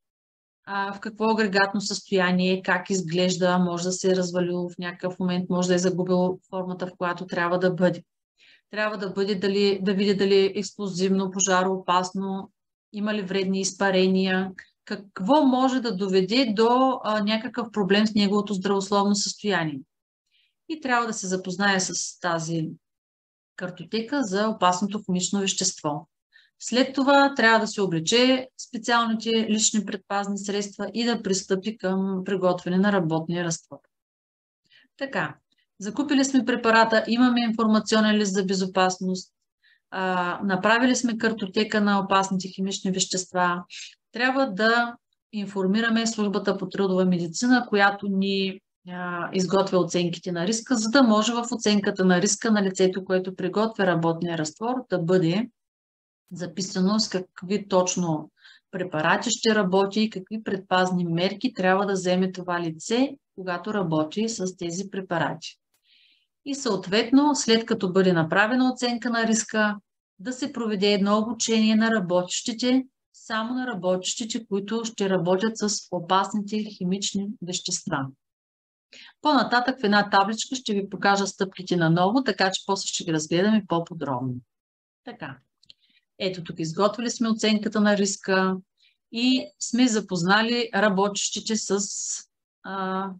а, в какво агрегатно състояние, как изглежда, може да се е развалило в някакъв момент, може да е загубило формата, в която трябва да бъде. Трябва да, бъде дали, да види дали е експлозивно, пожароопасно, има ли вредни изпарения, какво може да доведе до а, някакъв проблем с неговото здравословно състояние. И трябва да се запознае с тази картотека за опасното химично вещество. След това трябва да се облече специалните лични предпазни средства и да пристъпи към приготвяне на работния разтвор. Така, закупили сме препарата, имаме информационен лист за безопасност, а, направили сме картотека на опасните химични вещества, трябва да информираме службата по трудова медицина, която ни изготвя оценките на риска, за да може в оценката на риска на лицето, което приготвя работния разтвор, да бъде записано с какви точно препарати ще работи и какви предпазни мерки трябва да вземе това лице, когато работи с тези препарати. И съответно, след като бъде направена оценка на риска, да се проведе едно обучение на работещите само на работещите, които ще работят с опасните химични вещества. По-нататък в една табличка ще ви покажа стъпките на ново, така че после ще ги разгледаме по-подробно. Така. Ето тук изготвили сме оценката на риска и сме запознали работещите с а,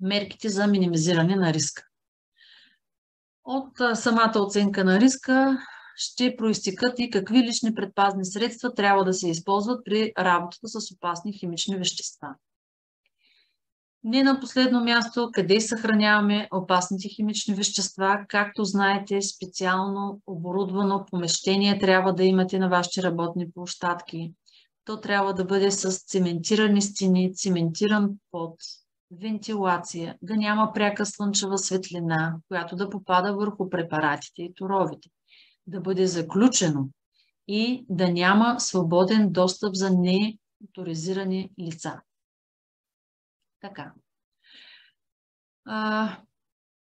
мерките за минимизиране на риска. От а, самата оценка на риска ще проистикат и какви лични предпазни средства трябва да се използват при работата с опасни химични вещества. Не на последно място, къде съхраняваме опасните химични вещества. Както знаете, специално оборудвано помещение трябва да имате на вашите работни площадки. То трябва да бъде с цементирани стени, цементиран под, вентилация, да няма пряка слънчева светлина, която да попада върху препаратите и торовите, да бъде заключено и да няма свободен достъп за неавторизирани лица. Така. А,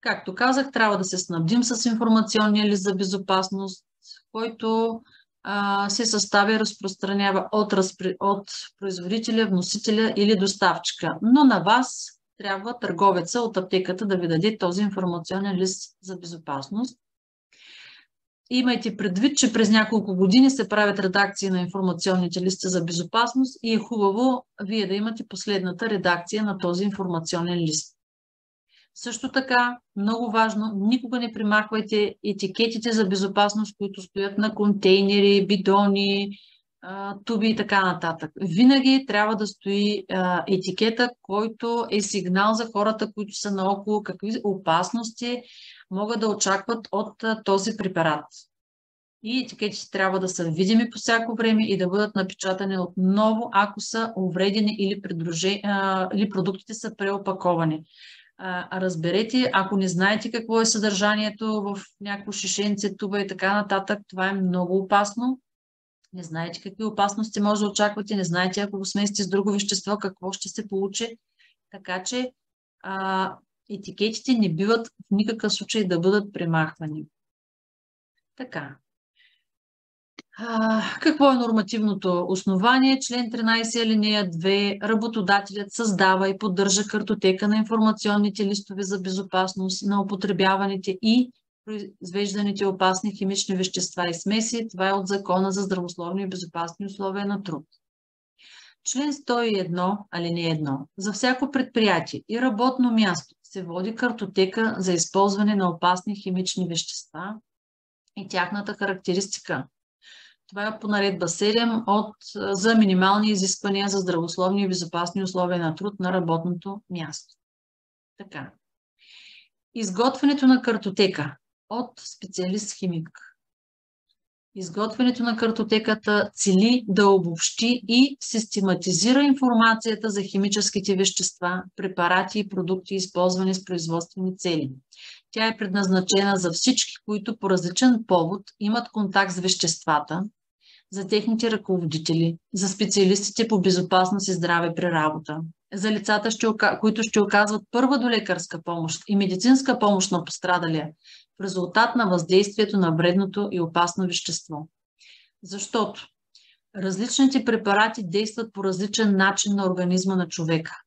както казах, трябва да се снабдим с информационния лист за безопасност, който а, се съставя и разпространява от, разпри... от производителя, вносителя или доставчика. Но на вас трябва търговеца от аптеката да ви даде този информационен лист за безопасност. Имайте предвид, че през няколко години се правят редакции на информационните листи за безопасност и е хубаво вие да имате последната редакция на този информационен лист. Също така, много важно, никога не примахвайте етикетите за безопасност, които стоят на контейнери, бидони, туби и така нататък. Винаги трябва да стои етикета, който е сигнал за хората, които са наоколо, какви опасности могат да очакват от този препарат. И етикетите трябва да са видими по всяко време и да бъдат напечатани отново, ако са увредени или, или продуктите са преопаковани. разберете, ако не знаете какво е съдържанието в някакво шишенце, туба и така нататък, това е много опасно. Не знаете какви опасности може да очаквате, не знаете ако го смесите с друго вещество, какво ще се получи. Така че а, етикетите не биват в никакъв случай да бъдат премахвани. Така. А, какво е нормативното основание? Член 13 алинея 2. Работодателят създава и поддържа картотека на информационните листове за безопасност на употребяваните и произвежданите опасни химични вещества и смеси. Това е от Закона за здравословни и безопасни условия на труд. Член 101, алинея 1. За всяко предприятие и работно място се води картотека за използване на опасни химични вещества и тяхната характеристика. Това е по наредба 7 от, за минимални изисквания за здравословни и безопасни условия на труд на работното място. Така. Изготвянето на картотека от специалист-химик. Изготвянето на картотеката цели да обобщи и систематизира информацията за химическите вещества, препарати и продукти, използвани с производствени цели. Тя е предназначена за всички, които по различен повод имат контакт с веществата, за техните ръководители, за специалистите по безопасност и здраве при работа, за лицата, които ще оказват първа до лекарска помощ и медицинска помощ на пострадалия, в резултат на въздействието на вредното и опасно вещество. Защото различните препарати действат по различен начин на организма на човека.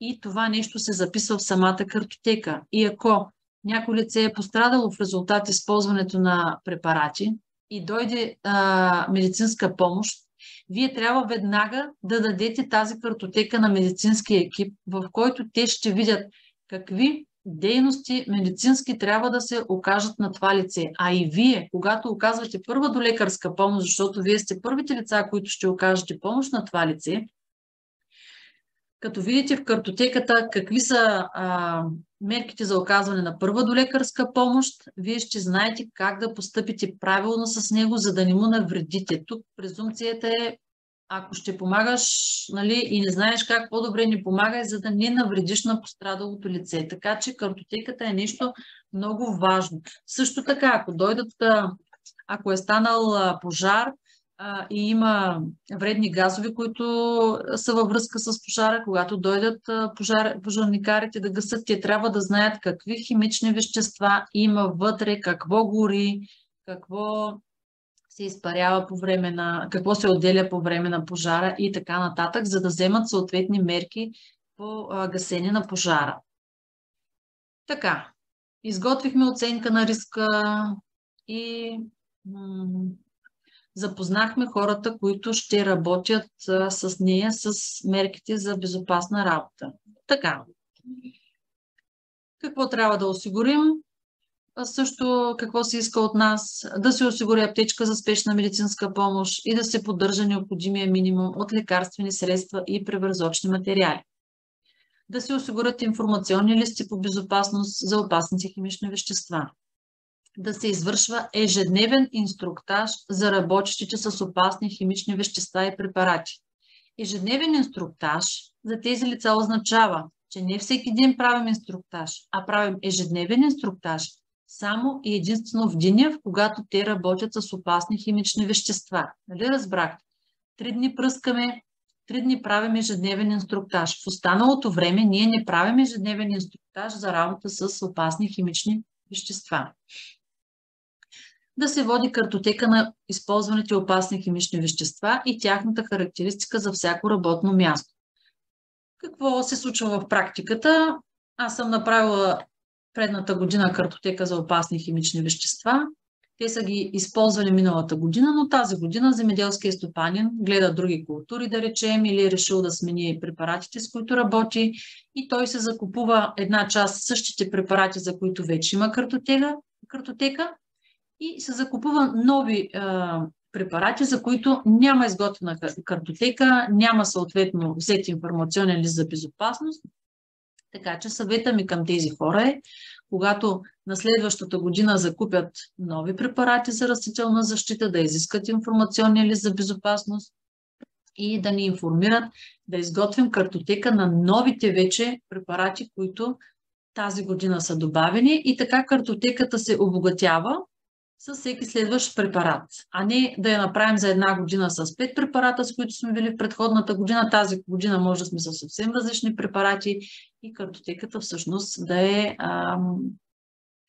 И това нещо се записва в самата картотека. И ако някой лице е пострадало в резултат използването на препарати и дойде а, медицинска помощ, вие трябва веднага да дадете тази картотека на медицинския екип, в който те ще видят какви дейности медицински трябва да се окажат на това лице. А и вие, когато оказвате първа до лекарска помощ, защото вие сте първите лица, които ще окажете помощ на това лице, като видите в картотеката какви са а, мерките за оказване на първа до лекарска помощ, вие ще знаете как да постъпите правилно с него, за да не му навредите. Тук презумцията е ако ще помагаш нали, и не знаеш как по-добре ни помагай, за да не навредиш на пострадалото лице. Така че картотеката е нещо много важно. Също така, ако дойдат, ако е станал пожар и има вредни газове, които са във връзка с пожара, когато дойдат пожар, пожарникарите да гасат, те трябва да знаят какви химични вещества има вътре, какво гори, какво се изпарява по време на, какво се отделя по време на пожара и така нататък, за да вземат съответни мерки по гасене на пожара. Така, изготвихме оценка на риска и запознахме хората, които ще работят с нея, с мерките за безопасна работа. Така, какво трябва да осигурим? също какво се иска от нас, да се осигури аптечка за спешна медицинска помощ и да се поддържа необходимия минимум от лекарствени средства и превързочни материали. Да се осигурят информационни листи по безопасност за опасните химични вещества. Да се извършва ежедневен инструктаж за работещите с опасни химични вещества и препарати. Ежедневен инструктаж за тези лица означава, че не всеки ден правим инструктаж, а правим ежедневен инструктаж само и единствено в деня, в когато те работят с опасни химични вещества. Нали разбрахте? Три дни пръскаме, три дни правим ежедневен инструктаж. В останалото време ние не правим ежедневен инструктаж за работа с опасни химични вещества. Да се води картотека на използваните опасни химични вещества и тяхната характеристика за всяко работно място. Какво се случва в практиката? Аз съм направила предната година картотека за опасни химични вещества. Те са ги използвали миналата година, но тази година земеделския стопанин гледа други култури, да речем, или е решил да смени препаратите, с които работи и той се закупува една част същите препарати, за които вече има картотека, картотека и се закупува нови а, препарати, за които няма изготвена картотека, няма съответно взет информационен лист за безопасност. Така че съвета ми към тези хора е, когато на следващата година закупят нови препарати за растителна защита, да изискат информационния лист за безопасност и да ни информират, да изготвим картотека на новите вече препарати, които тази година са добавени. И така картотеката се обогатява с всеки следващ препарат, а не да я направим за една година с пет препарата, с които сме били в предходната година. Тази година може да сме с съвсем различни препарати и картотеката всъщност да е ам,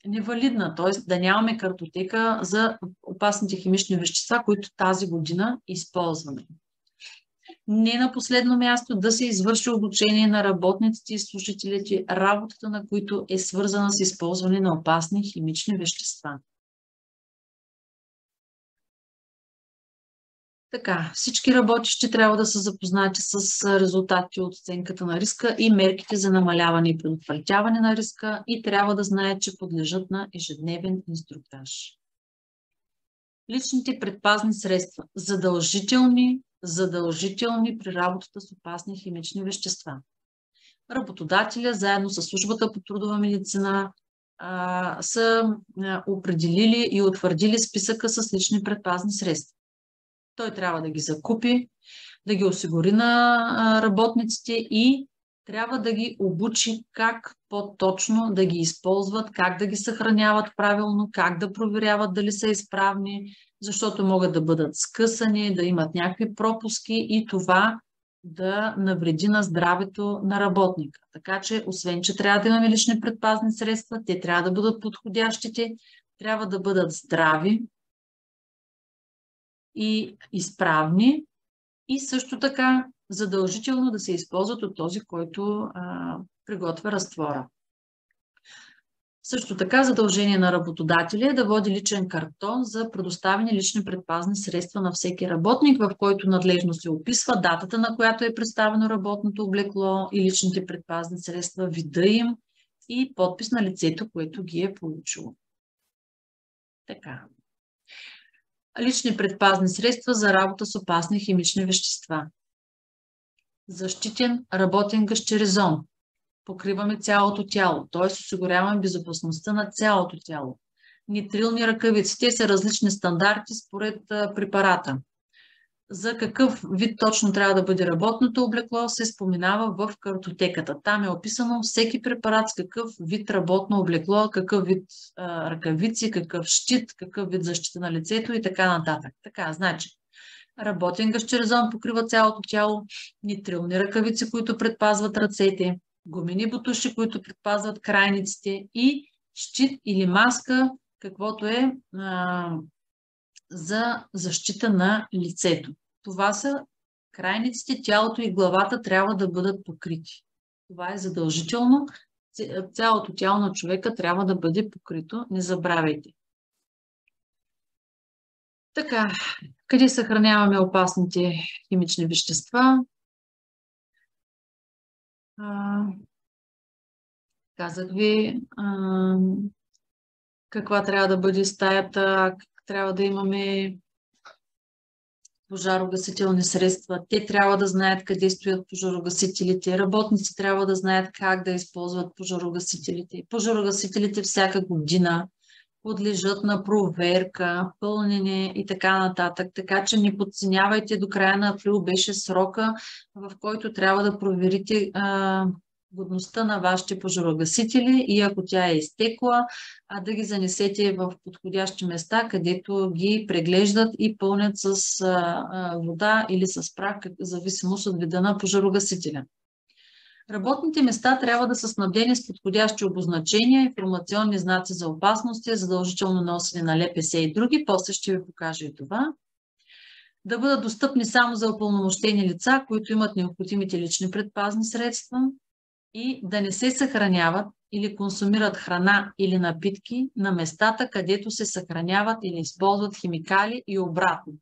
невалидна, т.е. да нямаме картотека за опасните химични вещества, които тази година използваме. Не на последно място да се извърши обучение на работниците и служителите, работата на които е свързана с използване на опасни химични вещества. Така, всички работещи трябва да са запознати с резултати от оценката на риска и мерките за намаляване и предотвратяване на риска и трябва да знаят, че подлежат на ежедневен инструктаж. Личните предпазни средства. Задължителни, задължителни при работата с опасни химични вещества. Работодателя, заедно с службата по трудова медицина, са определили и утвърдили списъка с лични предпазни средства. Той трябва да ги закупи, да ги осигури на работниците и трябва да ги обучи как по-точно да ги използват, как да ги съхраняват правилно, как да проверяват дали са изправни, защото могат да бъдат скъсани, да имат някакви пропуски и това да навреди на здравето на работника. Така че, освен, че трябва да имаме лични предпазни средства, те трябва да бъдат подходящите, трябва да бъдат здрави, и изправни и също така задължително да се използват от този, който а, приготвя разтвора. Също така задължение на работодателя е да води личен картон за предоставени лични предпазни средства на всеки работник, в който надлежно се описва датата, на която е представено работното облекло и личните предпазни средства, вида им и подпис на лицето, което ги е получило. Така лични предпазни средства за работа с опасни химични вещества. Защитен работен гъщеризон. Покриваме цялото тяло, т.е. осигуряваме безопасността на цялото тяло. Нитрилни ръкавици. Те са различни стандарти според препарата за какъв вид точно трябва да бъде работното облекло, се споменава в картотеката. Там е описано всеки препарат с какъв вид работно облекло, какъв вид а, ръкавици, какъв щит, какъв вид защита на лицето и така нататък. Така, значи, работен гъщерезон покрива цялото тяло, нитрилни ръкавици, които предпазват ръцете, гумени бутуши, които предпазват крайниците и щит или маска, каквото е а, за защита на лицето. Това са крайниците, тялото и главата трябва да бъдат покрити. Това е задължително. Цялото тяло на човека трябва да бъде покрито. Не забравяйте. Така, къде съхраняваме опасните химични вещества? А, казах ви а, каква трябва да бъде стаята, трябва да имаме пожарогасителни средства. Те трябва да знаят къде стоят пожарогасителите. Работници трябва да знаят как да използват пожарогасителите. Пожарогасителите всяка година подлежат на проверка, пълнене и така нататък. Така че не подценявайте до края на април беше срока, в който трябва да проверите а, годността на вашите пожарогасители и ако тя е изтекла, а да ги занесете в подходящи места, където ги преглеждат и пълнят с а, вода или с прах, в зависимост от вида на пожарогасителя. Работните места трябва да са снабдени с подходящи обозначения, информационни знаци за опасности, задължително носене на ЛПС и други. После ще ви покажа и това. Да бъдат достъпни само за упълномощени лица, които имат необходимите лични предпазни средства и да не се съхраняват или консумират храна или напитки на местата, където се съхраняват или използват химикали и обратно.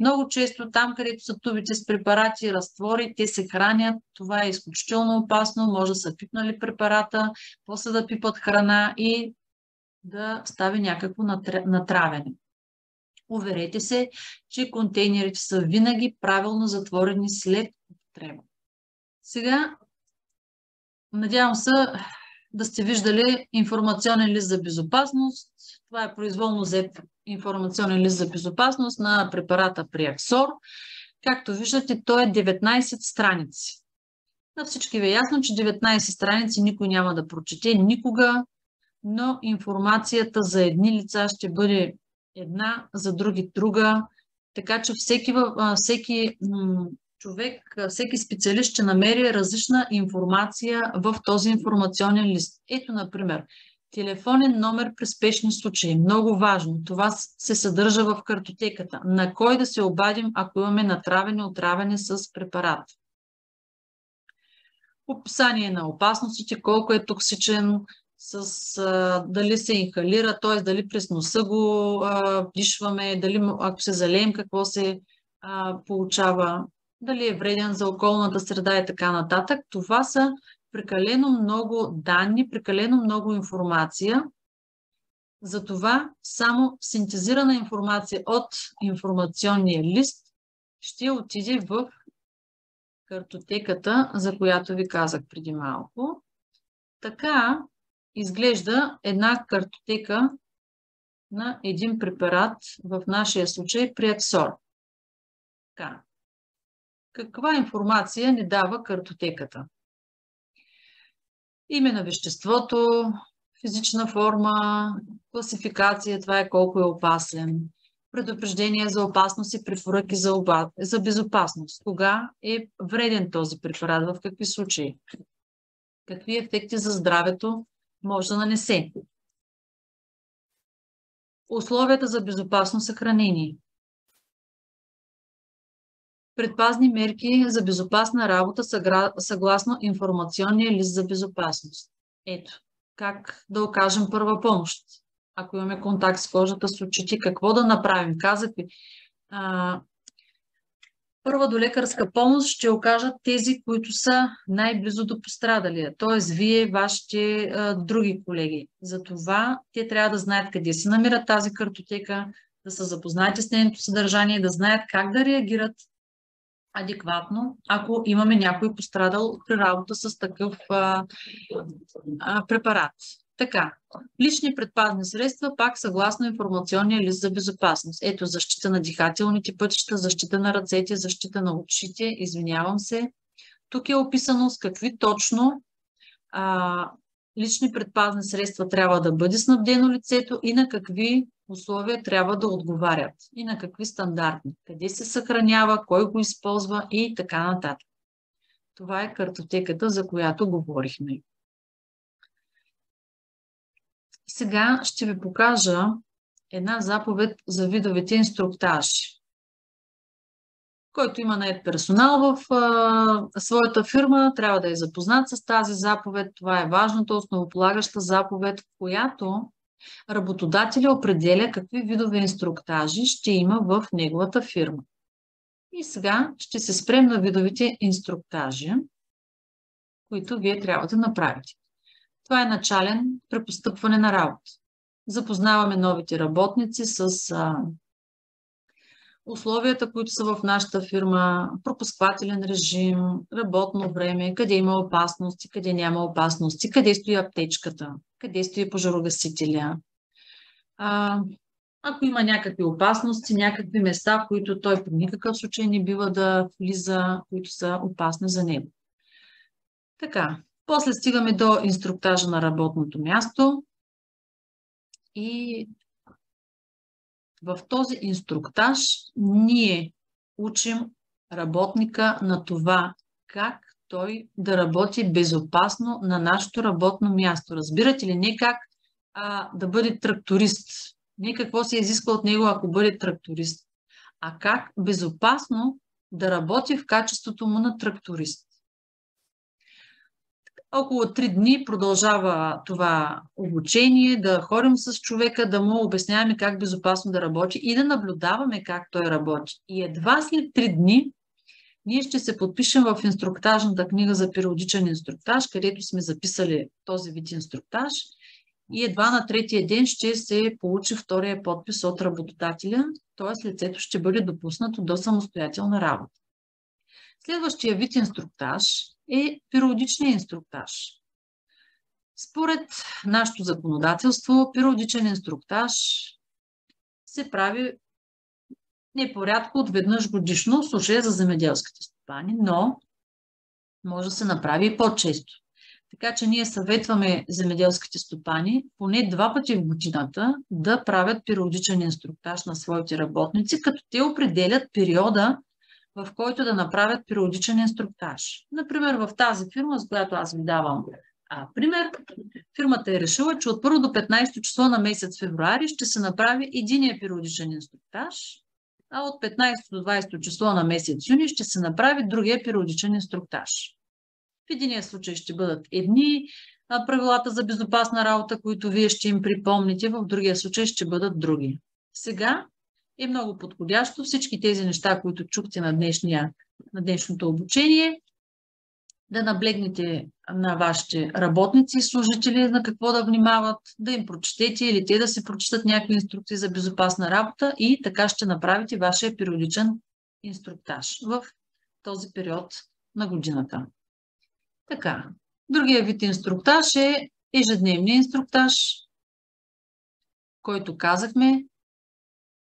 Много често там, където са тубите с препарати и разтвори, те се хранят. Това е изключително опасно. Може да са пипнали препарата, после да пипат храна и да стави някакво натравяне. Уверете се, че контейнерите са винаги правилно затворени след употреба. Сега, надявам се да сте виждали информационен лист за безопасност. Това е произволно взет информационен лист за безопасност на препарата Приаксор. Както виждате, той е 19 страници. На всички ви е ясно, че 19 страници никой няма да прочете никога, но информацията за едни лица ще бъде една, за други друга. Така че всеки, всеки човек, всеки специалист ще намери различна информация в този информационен лист. Ето, например, Телефонен номер при спешни случаи. Много важно. Това се съдържа в картотеката. На кой да се обадим, ако имаме натравени, отравени с препарат? Описание на опасностите, колко е токсичен, с а, дали се инхалира, т.е. дали през носа го а, дишваме, дали ако се залеем, какво се а, получава, дали е вреден за околната среда и така нататък. Това са прекалено много данни, прекалено много информация. Затова само синтезирана информация от информационния лист ще отиде в картотеката, за която ви казах преди малко. Така изглежда една картотека на един препарат, в нашия случай Приаксор. Така. Каква информация ни дава картотеката? име на веществото, физична форма, класификация, това е колко е опасен, предупреждение за опасност и препоръки за, оба... за безопасност. Кога е вреден този препарат, в какви случаи? Какви ефекти за здравето може да нанесе? Условията за безопасно съхранение предпазни мерки за безопасна работа съгласно информационния лист за безопасност. Ето, как да окажем първа помощ. Ако имаме контакт с кожата, с очите, какво да направим? Казах ви, а, първа до лекарска помощ ще окажат тези, които са най-близо до пострадалия, т.е. вие, вашите а, други колеги. Затова те трябва да знаят къде се намира тази картотека, да са запознати с нейното съдържание, да знаят как да реагират адекватно, ако имаме някой пострадал при работа с такъв а, а, препарат. Така, лични предпазни средства, пак съгласно информационния лист за безопасност. Ето защита на дихателните пътища, защита на ръцете, защита на очите, извинявам се. Тук е описано с какви точно а, лични предпазни средства трябва да бъде снабдено лицето и на какви условия трябва да отговарят и на какви стандарти, къде се съхранява, кой го използва и така нататък. Това е картотеката, за която говорихме. Сега ще ви покажа една заповед за видовете инструктажи. Който има наед персонал в а, своята фирма, трябва да е запознат с тази заповед. Това е важната основополагаща заповед, в която работодателя определя какви видове инструктажи ще има в неговата фирма. И сега ще се спрем на видовите инструктажи, които вие трябва да направите. Това е начален препостъпване на работа. Запознаваме новите работници с а, условията, които са в нашата фирма, пропусквателен режим, работно време, къде има опасности, къде няма опасности, къде стои аптечката, къде стои пожарогасителя. А, ако има някакви опасности, някакви места, които той по никакъв случай не бива да влиза, които са опасни за него. Така, после стигаме до инструктажа на работното място и в този инструктаж ние учим работника на това как той да работи безопасно на нашето работно място. Разбирате ли? Не как а, да бъде тракторист. Не какво се изисква от него, ако бъде тракторист. А как безопасно да работи в качеството му на тракторист. Около три дни продължава това обучение, да ходим с човека, да му обясняваме как безопасно да работи и да наблюдаваме как той работи. И едва след три дни ние ще се подпишем в инструктажната книга за периодичен инструктаж, където сме записали този вид инструктаж и едва на третия ден ще се получи втория подпис от работодателя, т.е. лицето ще бъде допуснато до самостоятелна работа. Следващия вид инструктаж е периодичния инструктаж. Според нашето законодателство, периодичен инструктаж се прави непорядко от веднъж годишно в за земеделските стопани, но може да се направи и по-често. Така че ние съветваме земеделските стопани поне два пъти в годината да правят периодичен инструктаж на своите работници, като те определят периода, в който да направят периодичен инструктаж. Например, в тази фирма, с която аз ви давам а, пример, фирмата е решила, че от 1 до 15 число на месец февруари ще се направи единия периодичен инструктаж, а от 15 до 20 число на месец юни ще се направи другия периодичен инструктаж. В единия случай ще бъдат едни правилата за безопасна работа, които вие ще им припомните, в другия случай ще бъдат други. Сега е много подходящо всички тези неща, които чухте на, днешния, на днешното обучение, да наблегнете на вашите работници и служители на какво да внимават, да им прочетете или те да си прочитат някакви инструкции за безопасна работа и така ще направите вашия периодичен инструктаж в този период на годината. Така, другия вид инструктаж е ежедневния инструктаж, който казахме,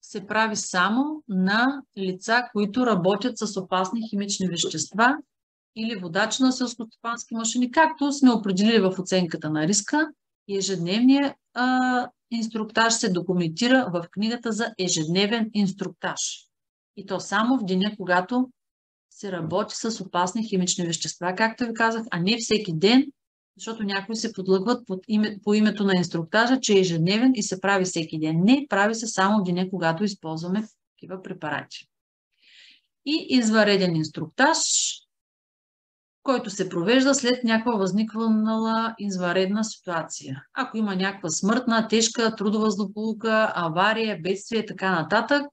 се прави само на лица, които работят с опасни химични вещества или водач на селскостопански машини, както сме определили в оценката на риска. Ежедневният инструктаж се документира в книгата за ежедневен инструктаж. И то само в деня, когато се работи с опасни химични вещества, както ви казах, а не всеки ден, защото някои се подлъгват под име, по името на инструктажа, че е ежедневен и се прави всеки ден. Не, прави се само в деня, когато използваме такива препарати. И извареден инструктаж, който се провежда след някаква възниквала изваредна ситуация. Ако има някаква смъртна, тежка трудова злополука, авария, бедствие и така нататък,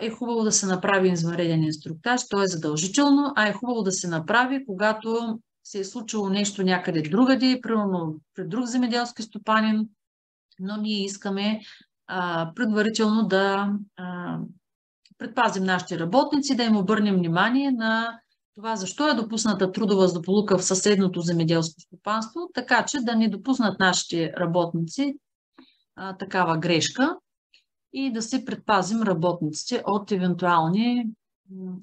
е хубаво да се направи извънреден инструктаж. То е задължително, а е хубаво да се направи, когато се е случило нещо някъде другаде, примерно при друг земеделски стопанин, но ние искаме а, предварително да а, предпазим нашите работници, да им обърнем внимание на това защо е допусната трудова злополука в съседното земеделско стопанство, така че да не допуснат нашите работници а, такава грешка и да се предпазим работниците от евентуални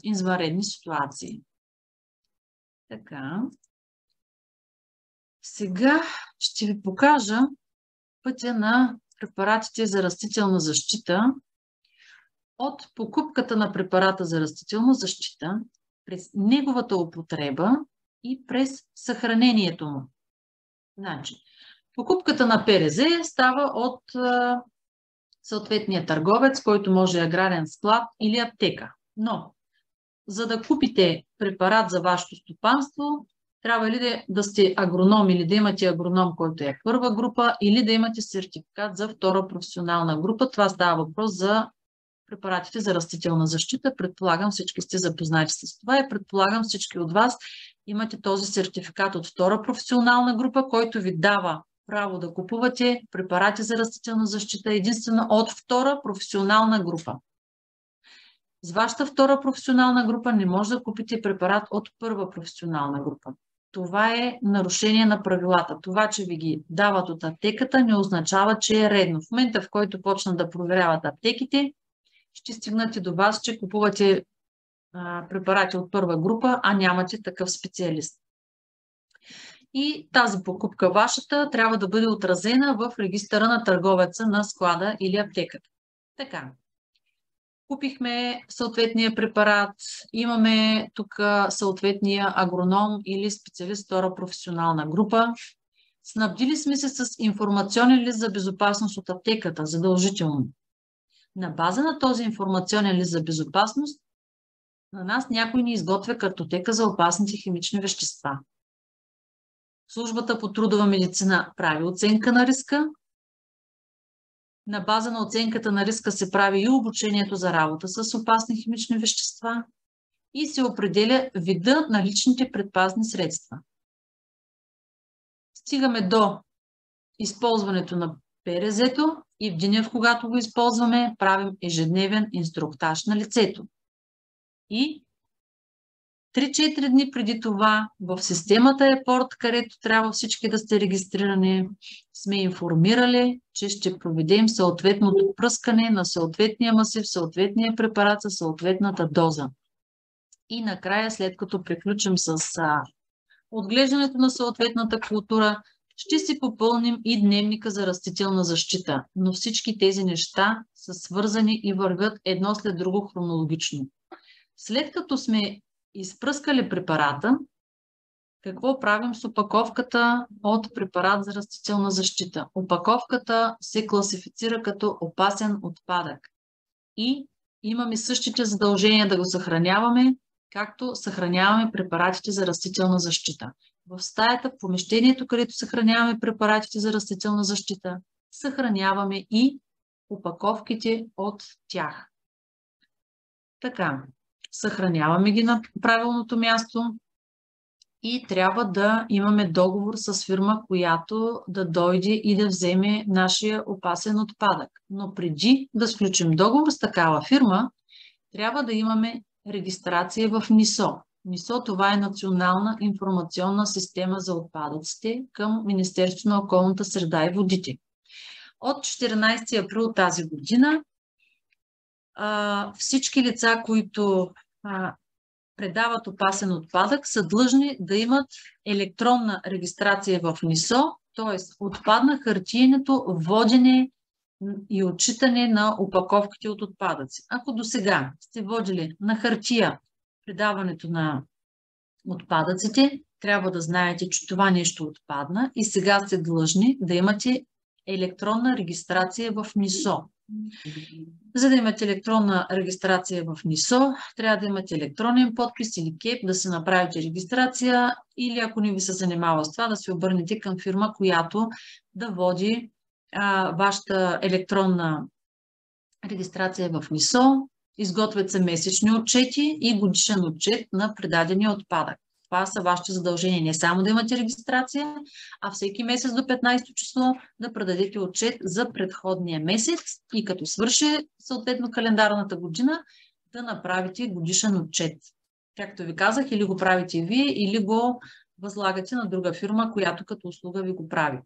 изваредни ситуации. Така. Сега ще ви покажа пътя на препаратите за растителна защита от покупката на препарата за растителна защита през неговата употреба и през съхранението му. Значи, покупката на ПРЗ става от съответния търговец, който може аграрен склад или аптека. Но, за да купите препарат за вашето стопанство, трябва ли да, да сте агроном или да имате агроном, който е първа група, или да имате сертификат за втора професионална група. Това става въпрос за препаратите за растителна защита. Предполагам всички сте запознати с това и предполагам всички от вас имате този сертификат от втора професионална група, който ви дава право да купувате препарати за растителна защита единствено от втора професионална група. С вашата втора професионална група не може да купите препарат от първа професионална група. Това е нарушение на правилата. Това, че ви ги дават от аптеката, не означава, че е редно. В момента, в който почнат да проверяват аптеките, ще стигнате до вас, че купувате а, препарати от първа група, а нямате такъв специалист. И тази покупка вашата трябва да бъде отразена в регистъра на търговеца на склада или аптеката. Така, купихме съответния препарат, имаме тук съответния агроном или специалист втора професионална група. Снабдили сме се с информационен лист за безопасност от аптеката, задължително. На база на този информационен лист за безопасност, на нас някой ни изготвя картотека за опасните химични вещества. Службата по трудова медицина прави оценка на риска. На база на оценката на риска се прави и обучението за работа с опасни химични вещества и се определя вида на личните предпазни средства. Стигаме до използването на ПРЗ-то и в деня, в когато го използваме, правим ежедневен инструктаж на лицето. И 3-4 дни преди това в системата ЕПОРТ, където трябва всички да сте регистрирани, сме информирали, че ще проведем съответното пръскане на съответния масив, съответния препарат със съответната доза. И накрая, след като приключим с отглеждането на съответната култура, ще си попълним и дневника за растителна защита. Но всички тези неща са свързани и вървят едно след друго хронологично. След като сме изпръскали препарата, какво правим с опаковката от препарат за растителна защита? Опаковката се класифицира като опасен отпадък и имаме същите задължения да го съхраняваме, както съхраняваме препаратите за растителна защита. В стаята, в помещението, където съхраняваме препаратите за растителна защита, съхраняваме и опаковките от тях. Така, съхраняваме ги на правилното място и трябва да имаме договор с фирма, която да дойде и да вземе нашия опасен отпадък. Но преди да сключим договор с такава фирма, трябва да имаме регистрация в НИСО. НИСО това е Национална информационна система за отпадъците към Министерството на околната среда и водите. От 14 април тази година всички лица, които предават опасен отпадък, са длъжни да имат електронна регистрация в НИСО, т.е. отпадна хартиенето, водене и отчитане на опаковките от отпадъци. Ако до сега сте водили на хартия предаването на отпадъците, трябва да знаете, че това нещо отпадна и сега сте длъжни да имате електронна регистрация в НИСО. За да имате електронна регистрация в НИСО, трябва да имате електронен подпис или КЕП, да се направите регистрация или ако не ви се занимава с това, да се обърнете към фирма, която да води а, вашата електронна регистрация в НИСО. Изготвят се месечни отчети и годишен отчет на предадения отпадък. Това са вашите задължения. Не само да имате регистрация, а всеки месец до 15 число да предадете отчет за предходния месец и като свърши съответно календарната година, да направите годишен отчет. Както ви казах, или го правите вие, или го възлагате на друга фирма, която като услуга ви го прави.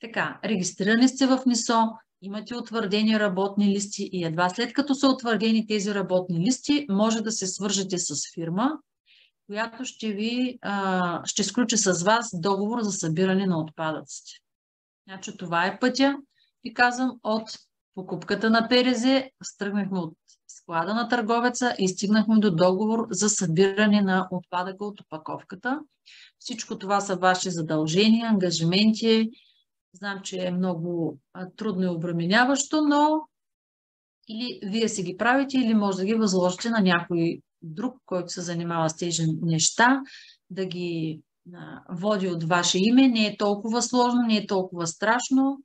Така, регистрирани сте в НИСО, имате утвърдени работни листи и едва след като са утвърдени тези работни листи, може да се свържете с фирма, която ще ви а, ще сключи с вас договор за събиране на отпадъците. Значи това е пътя и казвам от покупката на ПРЗ, стръгнахме от склада на търговеца и стигнахме до договор за събиране на отпадъка от опаковката. Всичко това са ваши задължения, ангажименти. Знам, че е много трудно и обременяващо, но или вие си ги правите, или може да ги възложите на някой друг, който се занимава с тези неща, да ги води от ваше име. Не е толкова сложно, не е толкова страшно.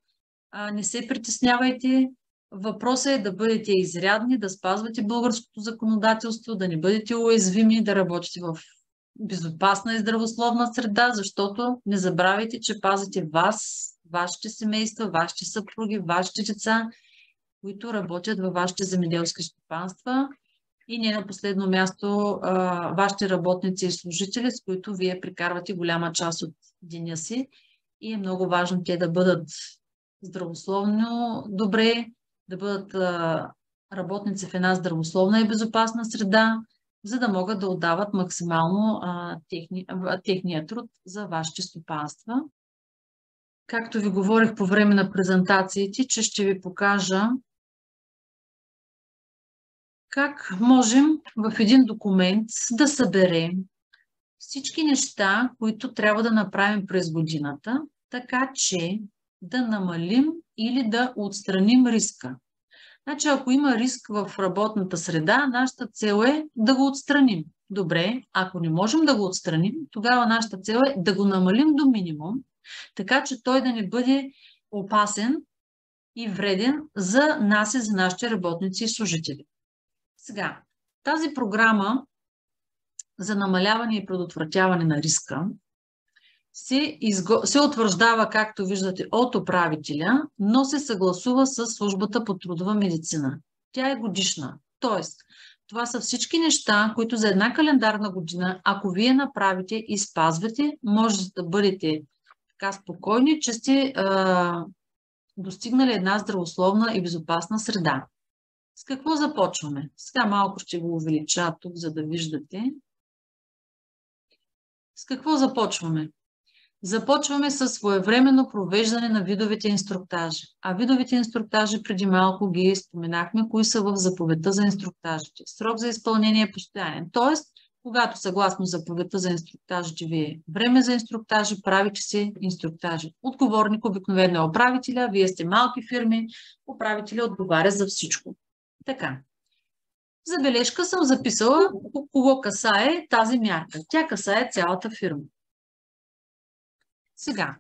не се притеснявайте. Въпросът е да бъдете изрядни, да спазвате българското законодателство, да не бъдете уязвими, да работите в безопасна и здравословна среда, защото не забравяйте, че пазите вас, вашите семейства, вашите съпруги, вашите деца, които работят във вашите земеделски стопанства и не на последно място вашите работници и служители, с които вие прикарвате голяма част от деня си. И е много важно те да бъдат здравословно добре, да бъдат работници в една здравословна и безопасна среда, за да могат да отдават максимално а, техни, а, техния труд за вашите стопанства. Както ви говорих по време на презентациите, че ще ви покажа как можем в един документ да съберем всички неща, които трябва да направим през годината, така че да намалим или да отстраним риска. Значи, ако има риск в работната среда, нашата цел е да го отстраним. Добре, ако не можем да го отстраним, тогава нашата цел е да го намалим до минимум, така че той да не бъде опасен и вреден за нас и за нашите работници и служители. Сега, тази програма за намаляване и предотвратяване на риска се, изго... се утвърждава, както виждате, от управителя, но се съгласува с службата по трудова медицина. Тя е годишна. Тоест, това са всички неща, които за една календарна година, ако вие направите и спазвате, може да бъдете така спокойни, че сте а, достигнали една здравословна и безопасна среда. С какво започваме? Сега малко ще го увелича тук, за да виждате. С какво започваме? Започваме с своевременно провеждане на видовите инструктажи. А видовите инструктажи преди малко ги споменахме, кои са в заповедта за инструктажите. Срок за изпълнение е постоянен. Тоест, когато съгласно заповедта за инструктажите ви е време за инструктажи, правите си инструктажи. Отговорник обикновено е управителя, вие сте малки фирми, управителя отговаря за всичко. Така. Забележка съм записала кого касае тази мярка. Тя касае цялата фирма. Сега,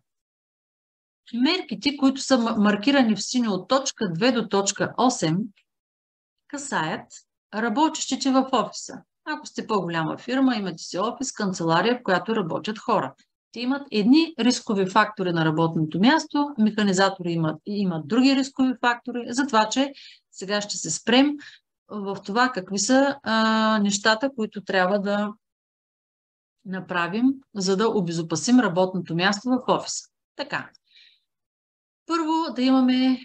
мерките, които са маркирани в синьо от точка 2 до точка 8, касаят работещите в офиса. Ако сте по-голяма фирма, имате си офис, канцелария, в която работят хора. Те имат едни рискови фактори на работното място, механизатори имат, имат други рискови фактори, затова, че сега ще се спрем в това какви са а, нещата, които трябва да направим, за да обезопасим работното място в офиса. Така. Първо да имаме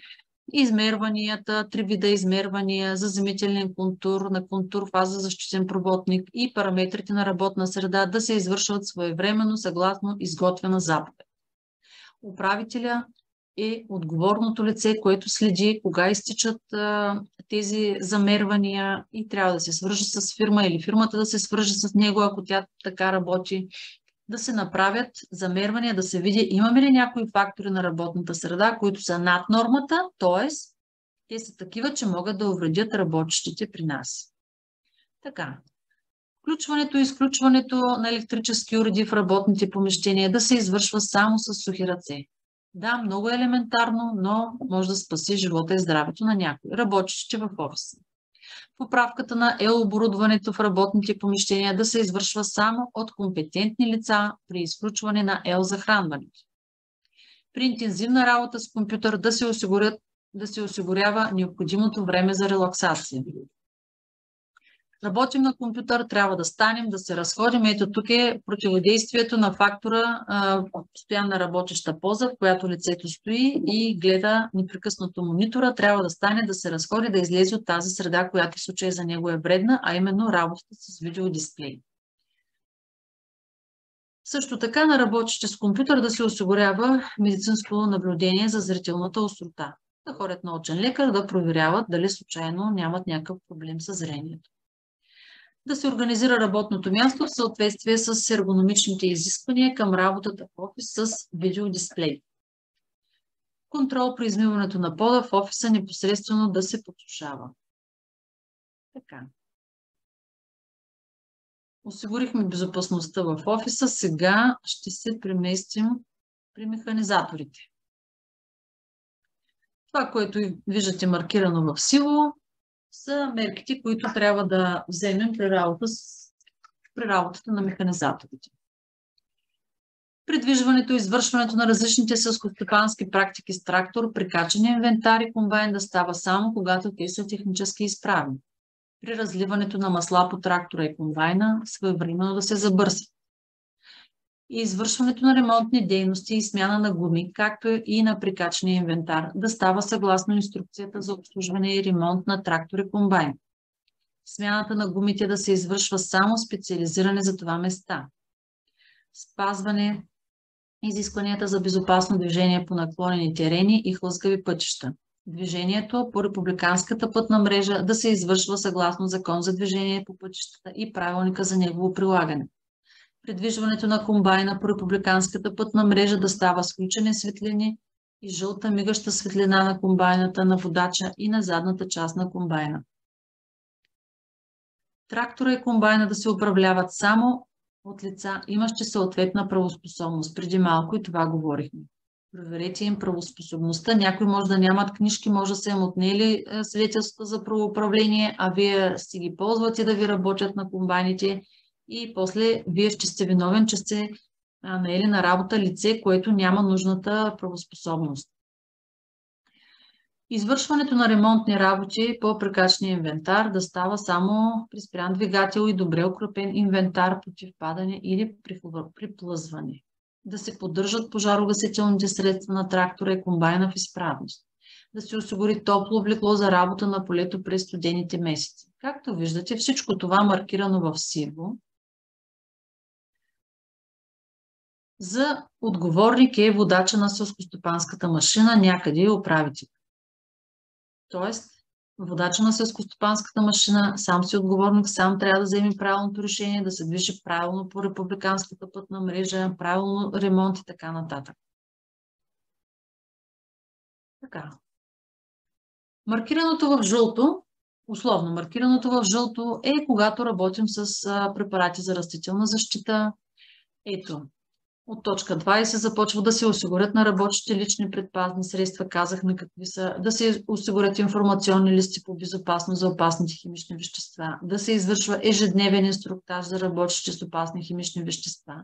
измерванията, три вида измервания за замителен контур, на контур фаза защитен проводник и параметрите на работна среда да се извършват своевременно съгласно изготвена заповед. Управителя е отговорното лице, което следи кога изтичат а, тези замервания и трябва да се свържи с фирма или фирмата да се свържи с него, ако тя така работи, да се направят замервания, да се види имаме ли някои фактори на работната среда, които са над нормата, т.е. те са такива, че могат да увредят работещите при нас. Така. Включването и изключването на електрически уреди в работните помещения да се извършва само с сухи ръце. Да, много е елементарно, но може да спаси живота и здравето на някой, работещи в офиса. Поправката на ел оборудването в работните помещения да се извършва само от компетентни лица при изключване на ел захранването. При интензивна работа с компютър да се, да се осигурява необходимото време за релаксация работим на компютър, трябва да станем, да се разходим. Ето тук е противодействието на фактора постоянна работеща поза, в която лицето стои и гледа непрекъснато монитора. Трябва да стане, да се разходи, да излезе от тази среда, която в случай за него е вредна, а именно работата с видеодисплей. Също така на работещите с компютър да се осигурява медицинско наблюдение за зрителната острота. Да ходят на очен лекар да проверяват дали случайно нямат някакъв проблем с зрението да се организира работното място в съответствие с ергономичните изисквания към работата в офис с видеодисплей. Контрол при измиването на пода в офиса непосредствено да се подсушава. Така. Осигурихме безопасността в офиса. Сега ще се преместим при механизаторите. Това, което виждате маркирано в сило, са мерките, които трябва да вземем при, работа с, при работата на механизаторите. Придвижването и извършването на различните селскостопански практики с трактор, прикачане инвентар и комбайн да става само когато те са технически изправени. При разливането на масла по трактора и комбайна своевременно да се забърсят и извършването на ремонтни дейности и смяна на гуми, както и на прикачния инвентар, да става съгласно инструкцията за обслужване и ремонт на трактор и комбайн. Смяната на гумите да се извършва само специализиране за това места. Спазване изискванията за безопасно движение по наклонени терени и хлъзгави пътища. Движението по републиканската пътна мрежа да се извършва съгласно закон за движение по пътищата и правилника за негово прилагане придвижването на комбайна по републиканската пътна мрежа да става с включени светлини и жълта мигаща светлина на комбайната на водача и на задната част на комбайна. Трактора и комбайна да се управляват само от лица, имащи съответна правоспособност. Преди малко и това говорихме. Проверете им правоспособността. Някои може да нямат книжки, може да са им отнели е, свидетелството за правоуправление, а вие си ги ползвате да ви работят на комбайните и после вие ще сте виновен, че сте наели на работа лице, което няма нужната правоспособност. Извършването на ремонтни работи по прекачния инвентар да става само при спрян двигател и добре укрепен инвентар против падане или при плъзване. Да се поддържат пожарогасителните средства на трактора и комбайна в изправност. Да се осигури топло облекло за работа на полето през студените месеци. Както виждате, всичко това маркирано в сиво За отговорник е водача на селскостопанската машина, някъде е управител. Тоест, водача на селскостопанската машина сам си отговорник, сам трябва да вземе правилното решение, да се движи правилно по републиканската пътна мрежа, правилно ремонт и така нататък. Така. Маркираното в жълто, условно маркираното в жълто е когато работим с препарати за растителна защита. Ето, от точка 20 започва да се осигурят на работещите лични предпазни средства. Казахме какви са. Да се осигурят информационни листи по безопасност за опасните химични вещества. Да се извършва ежедневен инструктаж за работещи с опасни химични вещества.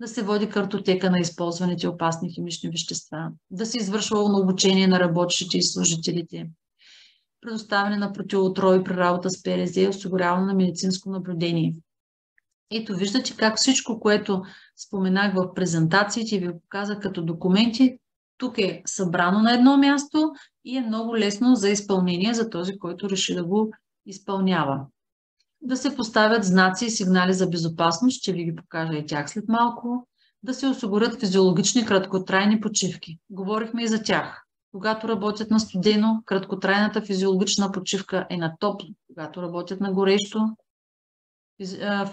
Да се води картотека на използваните опасни химични вещества. Да се извършва обучение на работещите и служителите. Предоставяне на противотрои при работа с ПРЗ и осигуряване на медицинско наблюдение. Ето виждате как всичко, което споменах в презентациите и ви показах като документи, тук е събрано на едно място и е много лесно за изпълнение за този, който реши да го изпълнява. Да се поставят знаци и сигнали за безопасност, ще ви ги покажа и тях след малко. Да се осигурят физиологични краткотрайни почивки. Говорихме и за тях. Когато работят на студено, краткотрайната физиологична почивка е на топло. Когато работят на горещо,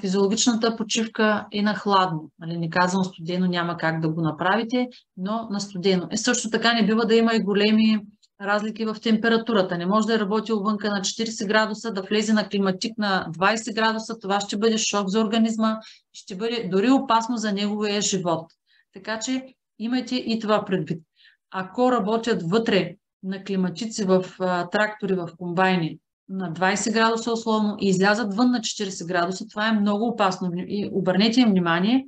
физиологичната почивка е на хладно. Нали, не казвам студено, няма как да го направите, но на студено. Е, също така не бива да има и големи разлики в температурата. Не може да е работил вънка на 40 градуса, да влезе на климатик на 20 градуса. Това ще бъде шок за организма, ще бъде дори опасно за неговия живот. Така че имайте и това предвид. Ако работят вътре на климатици в а, трактори, в комбайни, на 20 градуса условно и излязат вън на 40 градуса, това е много опасно. И обърнете им внимание,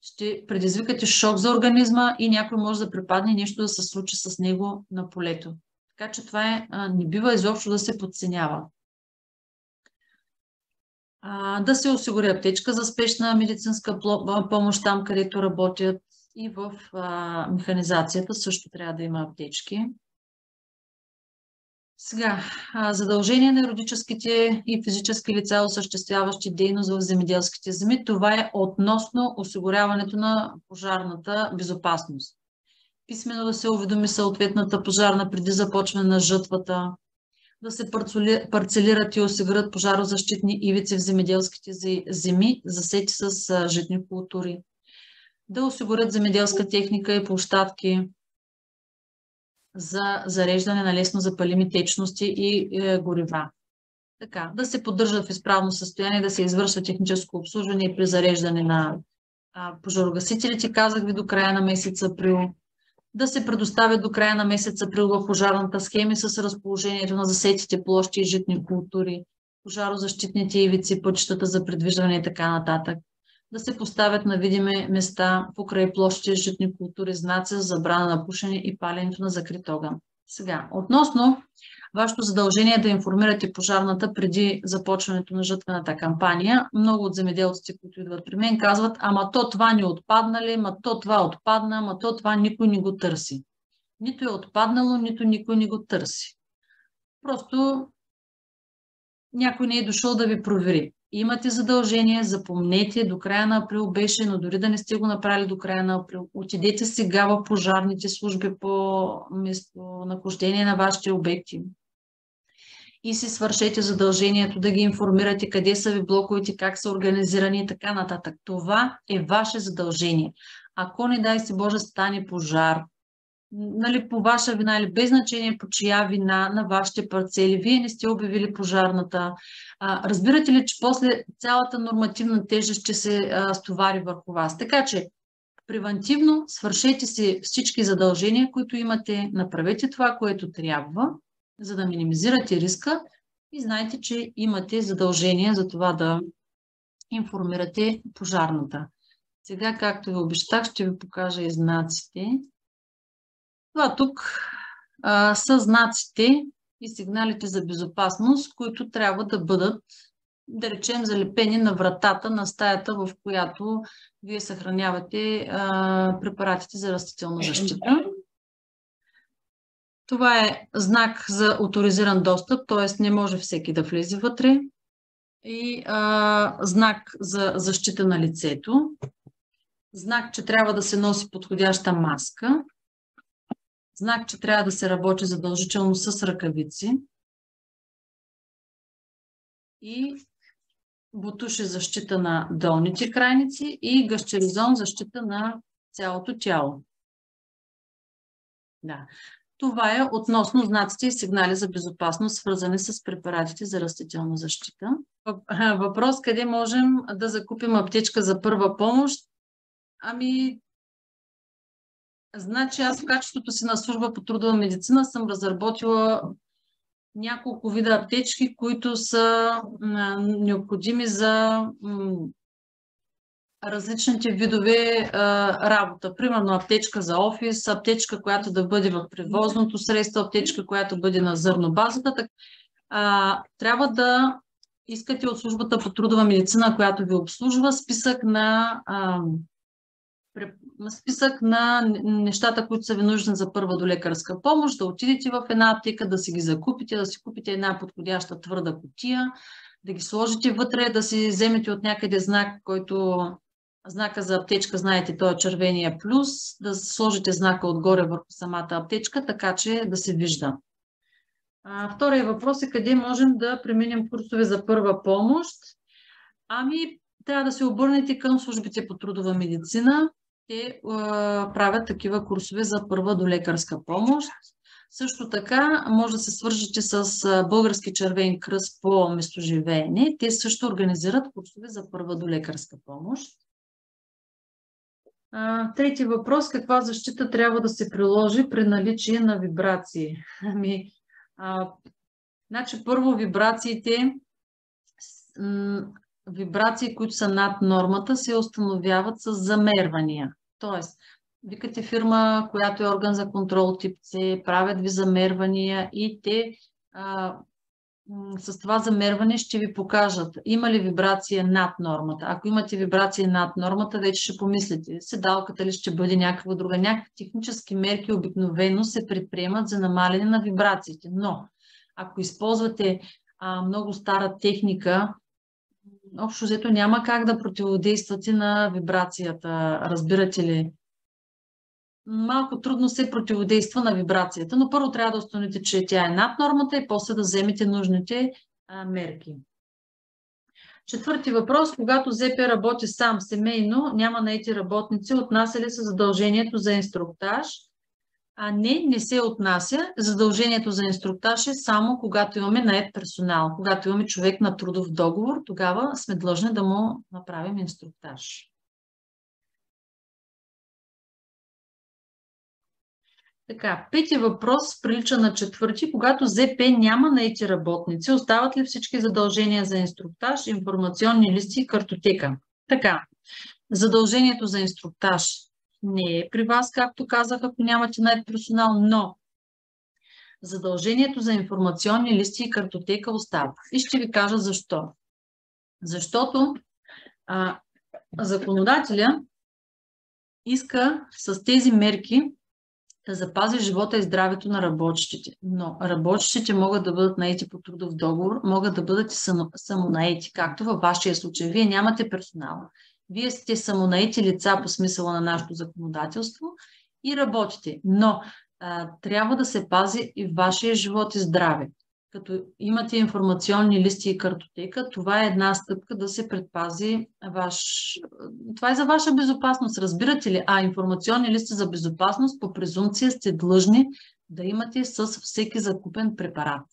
ще предизвикате шок за организма и някой може да препадне нещо да се случи с него на полето. Така че това е, не бива изобщо да се подценява. да се осигури аптечка за спешна медицинска помощ там, където работят и в механизацията също трябва да има аптечки. Сега, задължение на юридическите и физически лица, осъществяващи дейност в земеделските земи, това е относно осигуряването на пожарната безопасност. Писмено да се уведоми съответната пожарна преди започване на жътвата, да се парцелират и осигурят пожарозащитни ивици в земеделските земи, засети с житни култури, да осигурят земеделска техника и площадки, за зареждане на лесно запалими течности и е, горива. така, да се поддържат в изправно състояние, да се извършва техническо обслужване при зареждане на а, пожарогасителите, казах ви до края на месец април. Да се предоставят до края на месец април в пожарната схеми с разположението на засетите площи и житни култури, пожарозащитните ивици, пътищата за предвиждане и така нататък. Да се поставят на видими места покрай площи, житни култури, знаци за забрана на пушене и паленето на закрит огън. Сега, относно вашето задължение да информирате пожарната преди започването на жътвената кампания. Много от земеделците, които идват при мен, казват, ама то това не отпаднали, ама то това отпадна, ама то това никой не го търси. Нито е отпаднало, нито никой не го търси. Просто някой не е дошъл да ви провери. Имате задължение, запомнете, до края на април беше, но дори да не сте го направили до края на април, отидете сега в пожарните служби по местонахождение на вашите обекти и си свършете задължението да ги информирате къде са ви блоковете, как са организирани и така нататък. Това е ваше задължение. Ако не дай си Боже стане пожар, нали, по ваша вина или без значение по чия вина на вашите парцели, вие не сте обявили пожарната. А, разбирате ли, че после цялата нормативна тежест ще се а, стовари върху вас? Така че, превентивно свършете си всички задължения, които имате, направете това, което трябва, за да минимизирате риска и знаете, че имате задължение за това да информирате пожарната. Сега, както ви обещах, ще ви покажа и знаците. Това тук а, са знаците и сигналите за безопасност, които трябва да бъдат, да речем, залепени на вратата на стаята, в която вие съхранявате а, препаратите за растителна защита. Това е знак за авторизиран достъп, т.е. не може всеки да влезе вътре. И а, знак за защита на лицето. Знак, че трябва да се носи подходяща маска знак, че трябва да се работи задължително с ръкавици и бутуши защита на долните крайници и гъщеризон защита на цялото тяло. Да. Това е относно знаците и сигнали за безопасност, свързани с препаратите за растителна защита. [laughs] Въпрос къде можем да закупим аптечка за първа помощ? Ами, Значи аз в качеството си на служба по трудова медицина съм разработила няколко вида аптечки, които са необходими за различните видове работа. Примерно аптечка за офис, аптечка, която да бъде в превозното средство, аптечка, която бъде на зърнобазата. Так, трябва да искате от службата по трудова медицина, която ви обслужва, списък на списък на нещата, които са ви нужни за първа до лекарска помощ, да отидете в една аптека, да си ги закупите, да си купите една подходяща твърда котия, да ги сложите вътре, да си вземете от някъде знак, който знака за аптечка, знаете, той е червения плюс, да сложите знака отгоре върху самата аптечка, така че да се вижда. А, втория въпрос е къде можем да преминем курсове за първа помощ. Ами, трябва да се обърнете към службите по трудова медицина те правят такива курсове за първа до лекарска помощ. Също така може да се свържете с Български червен кръст по местоживеене. Те също организират курсове за първа до лекарска помощ. Трети въпрос. Каква защита трябва да се приложи при наличие на вибрации? [laughs] Ами, а, значи първо вибрациите вибрации, които са над нормата, се установяват с замервания. Тоест, викате фирма, която е орган за контрол тип С, правят ви замервания и те а, с това замерване ще ви покажат има ли вибрация над нормата. Ако имате вибрация над нормата, вече ще помислите. Седалката ли ще бъде някаква друга. Някакви технически мерки обикновено се предприемат за намаляне на вибрациите. Но ако използвате а, много стара техника, общо взето няма как да противодействате на вибрацията, разбирате ли? Малко трудно се противодейства на вибрацията, но първо трябва да установите, че тя е над нормата и после да вземете нужните а, мерки. Четвърти въпрос. Когато ЗП работи сам семейно, няма наети работници, отнася ли се задължението за инструктаж? А не, не се отнася. Задължението за инструктаж е само когато имаме наед персонал. Когато имаме човек на трудов договор, тогава сме длъжни да му направим инструктаж. Така, пети въпрос прилича на четвърти. Когато ЗП няма наети работници, остават ли всички задължения за инструктаж, информационни листи и картотека? Така, задължението за инструктаж не е при вас, както казах, ако нямате найт персонал, но задължението за информационни листи и картотека остава. И ще ви кажа защо. Защото а, законодателя иска с тези мерки да запази живота и здравето на работещите. Но работещите могат да бъдат наети по трудов договор, могат да бъдат и самонаети, както във вашия случай. Вие нямате персонал. Вие сте самонаети лица по смисъла на нашето законодателство и работите. Но а, трябва да се пази и вашия живот и здраве. Като имате информационни листи и картотека, това е една стъпка да се предпази ваш... Това е за ваша безопасност, разбирате ли? А информационни листи за безопасност по презумпция сте длъжни да имате с всеки закупен препарат.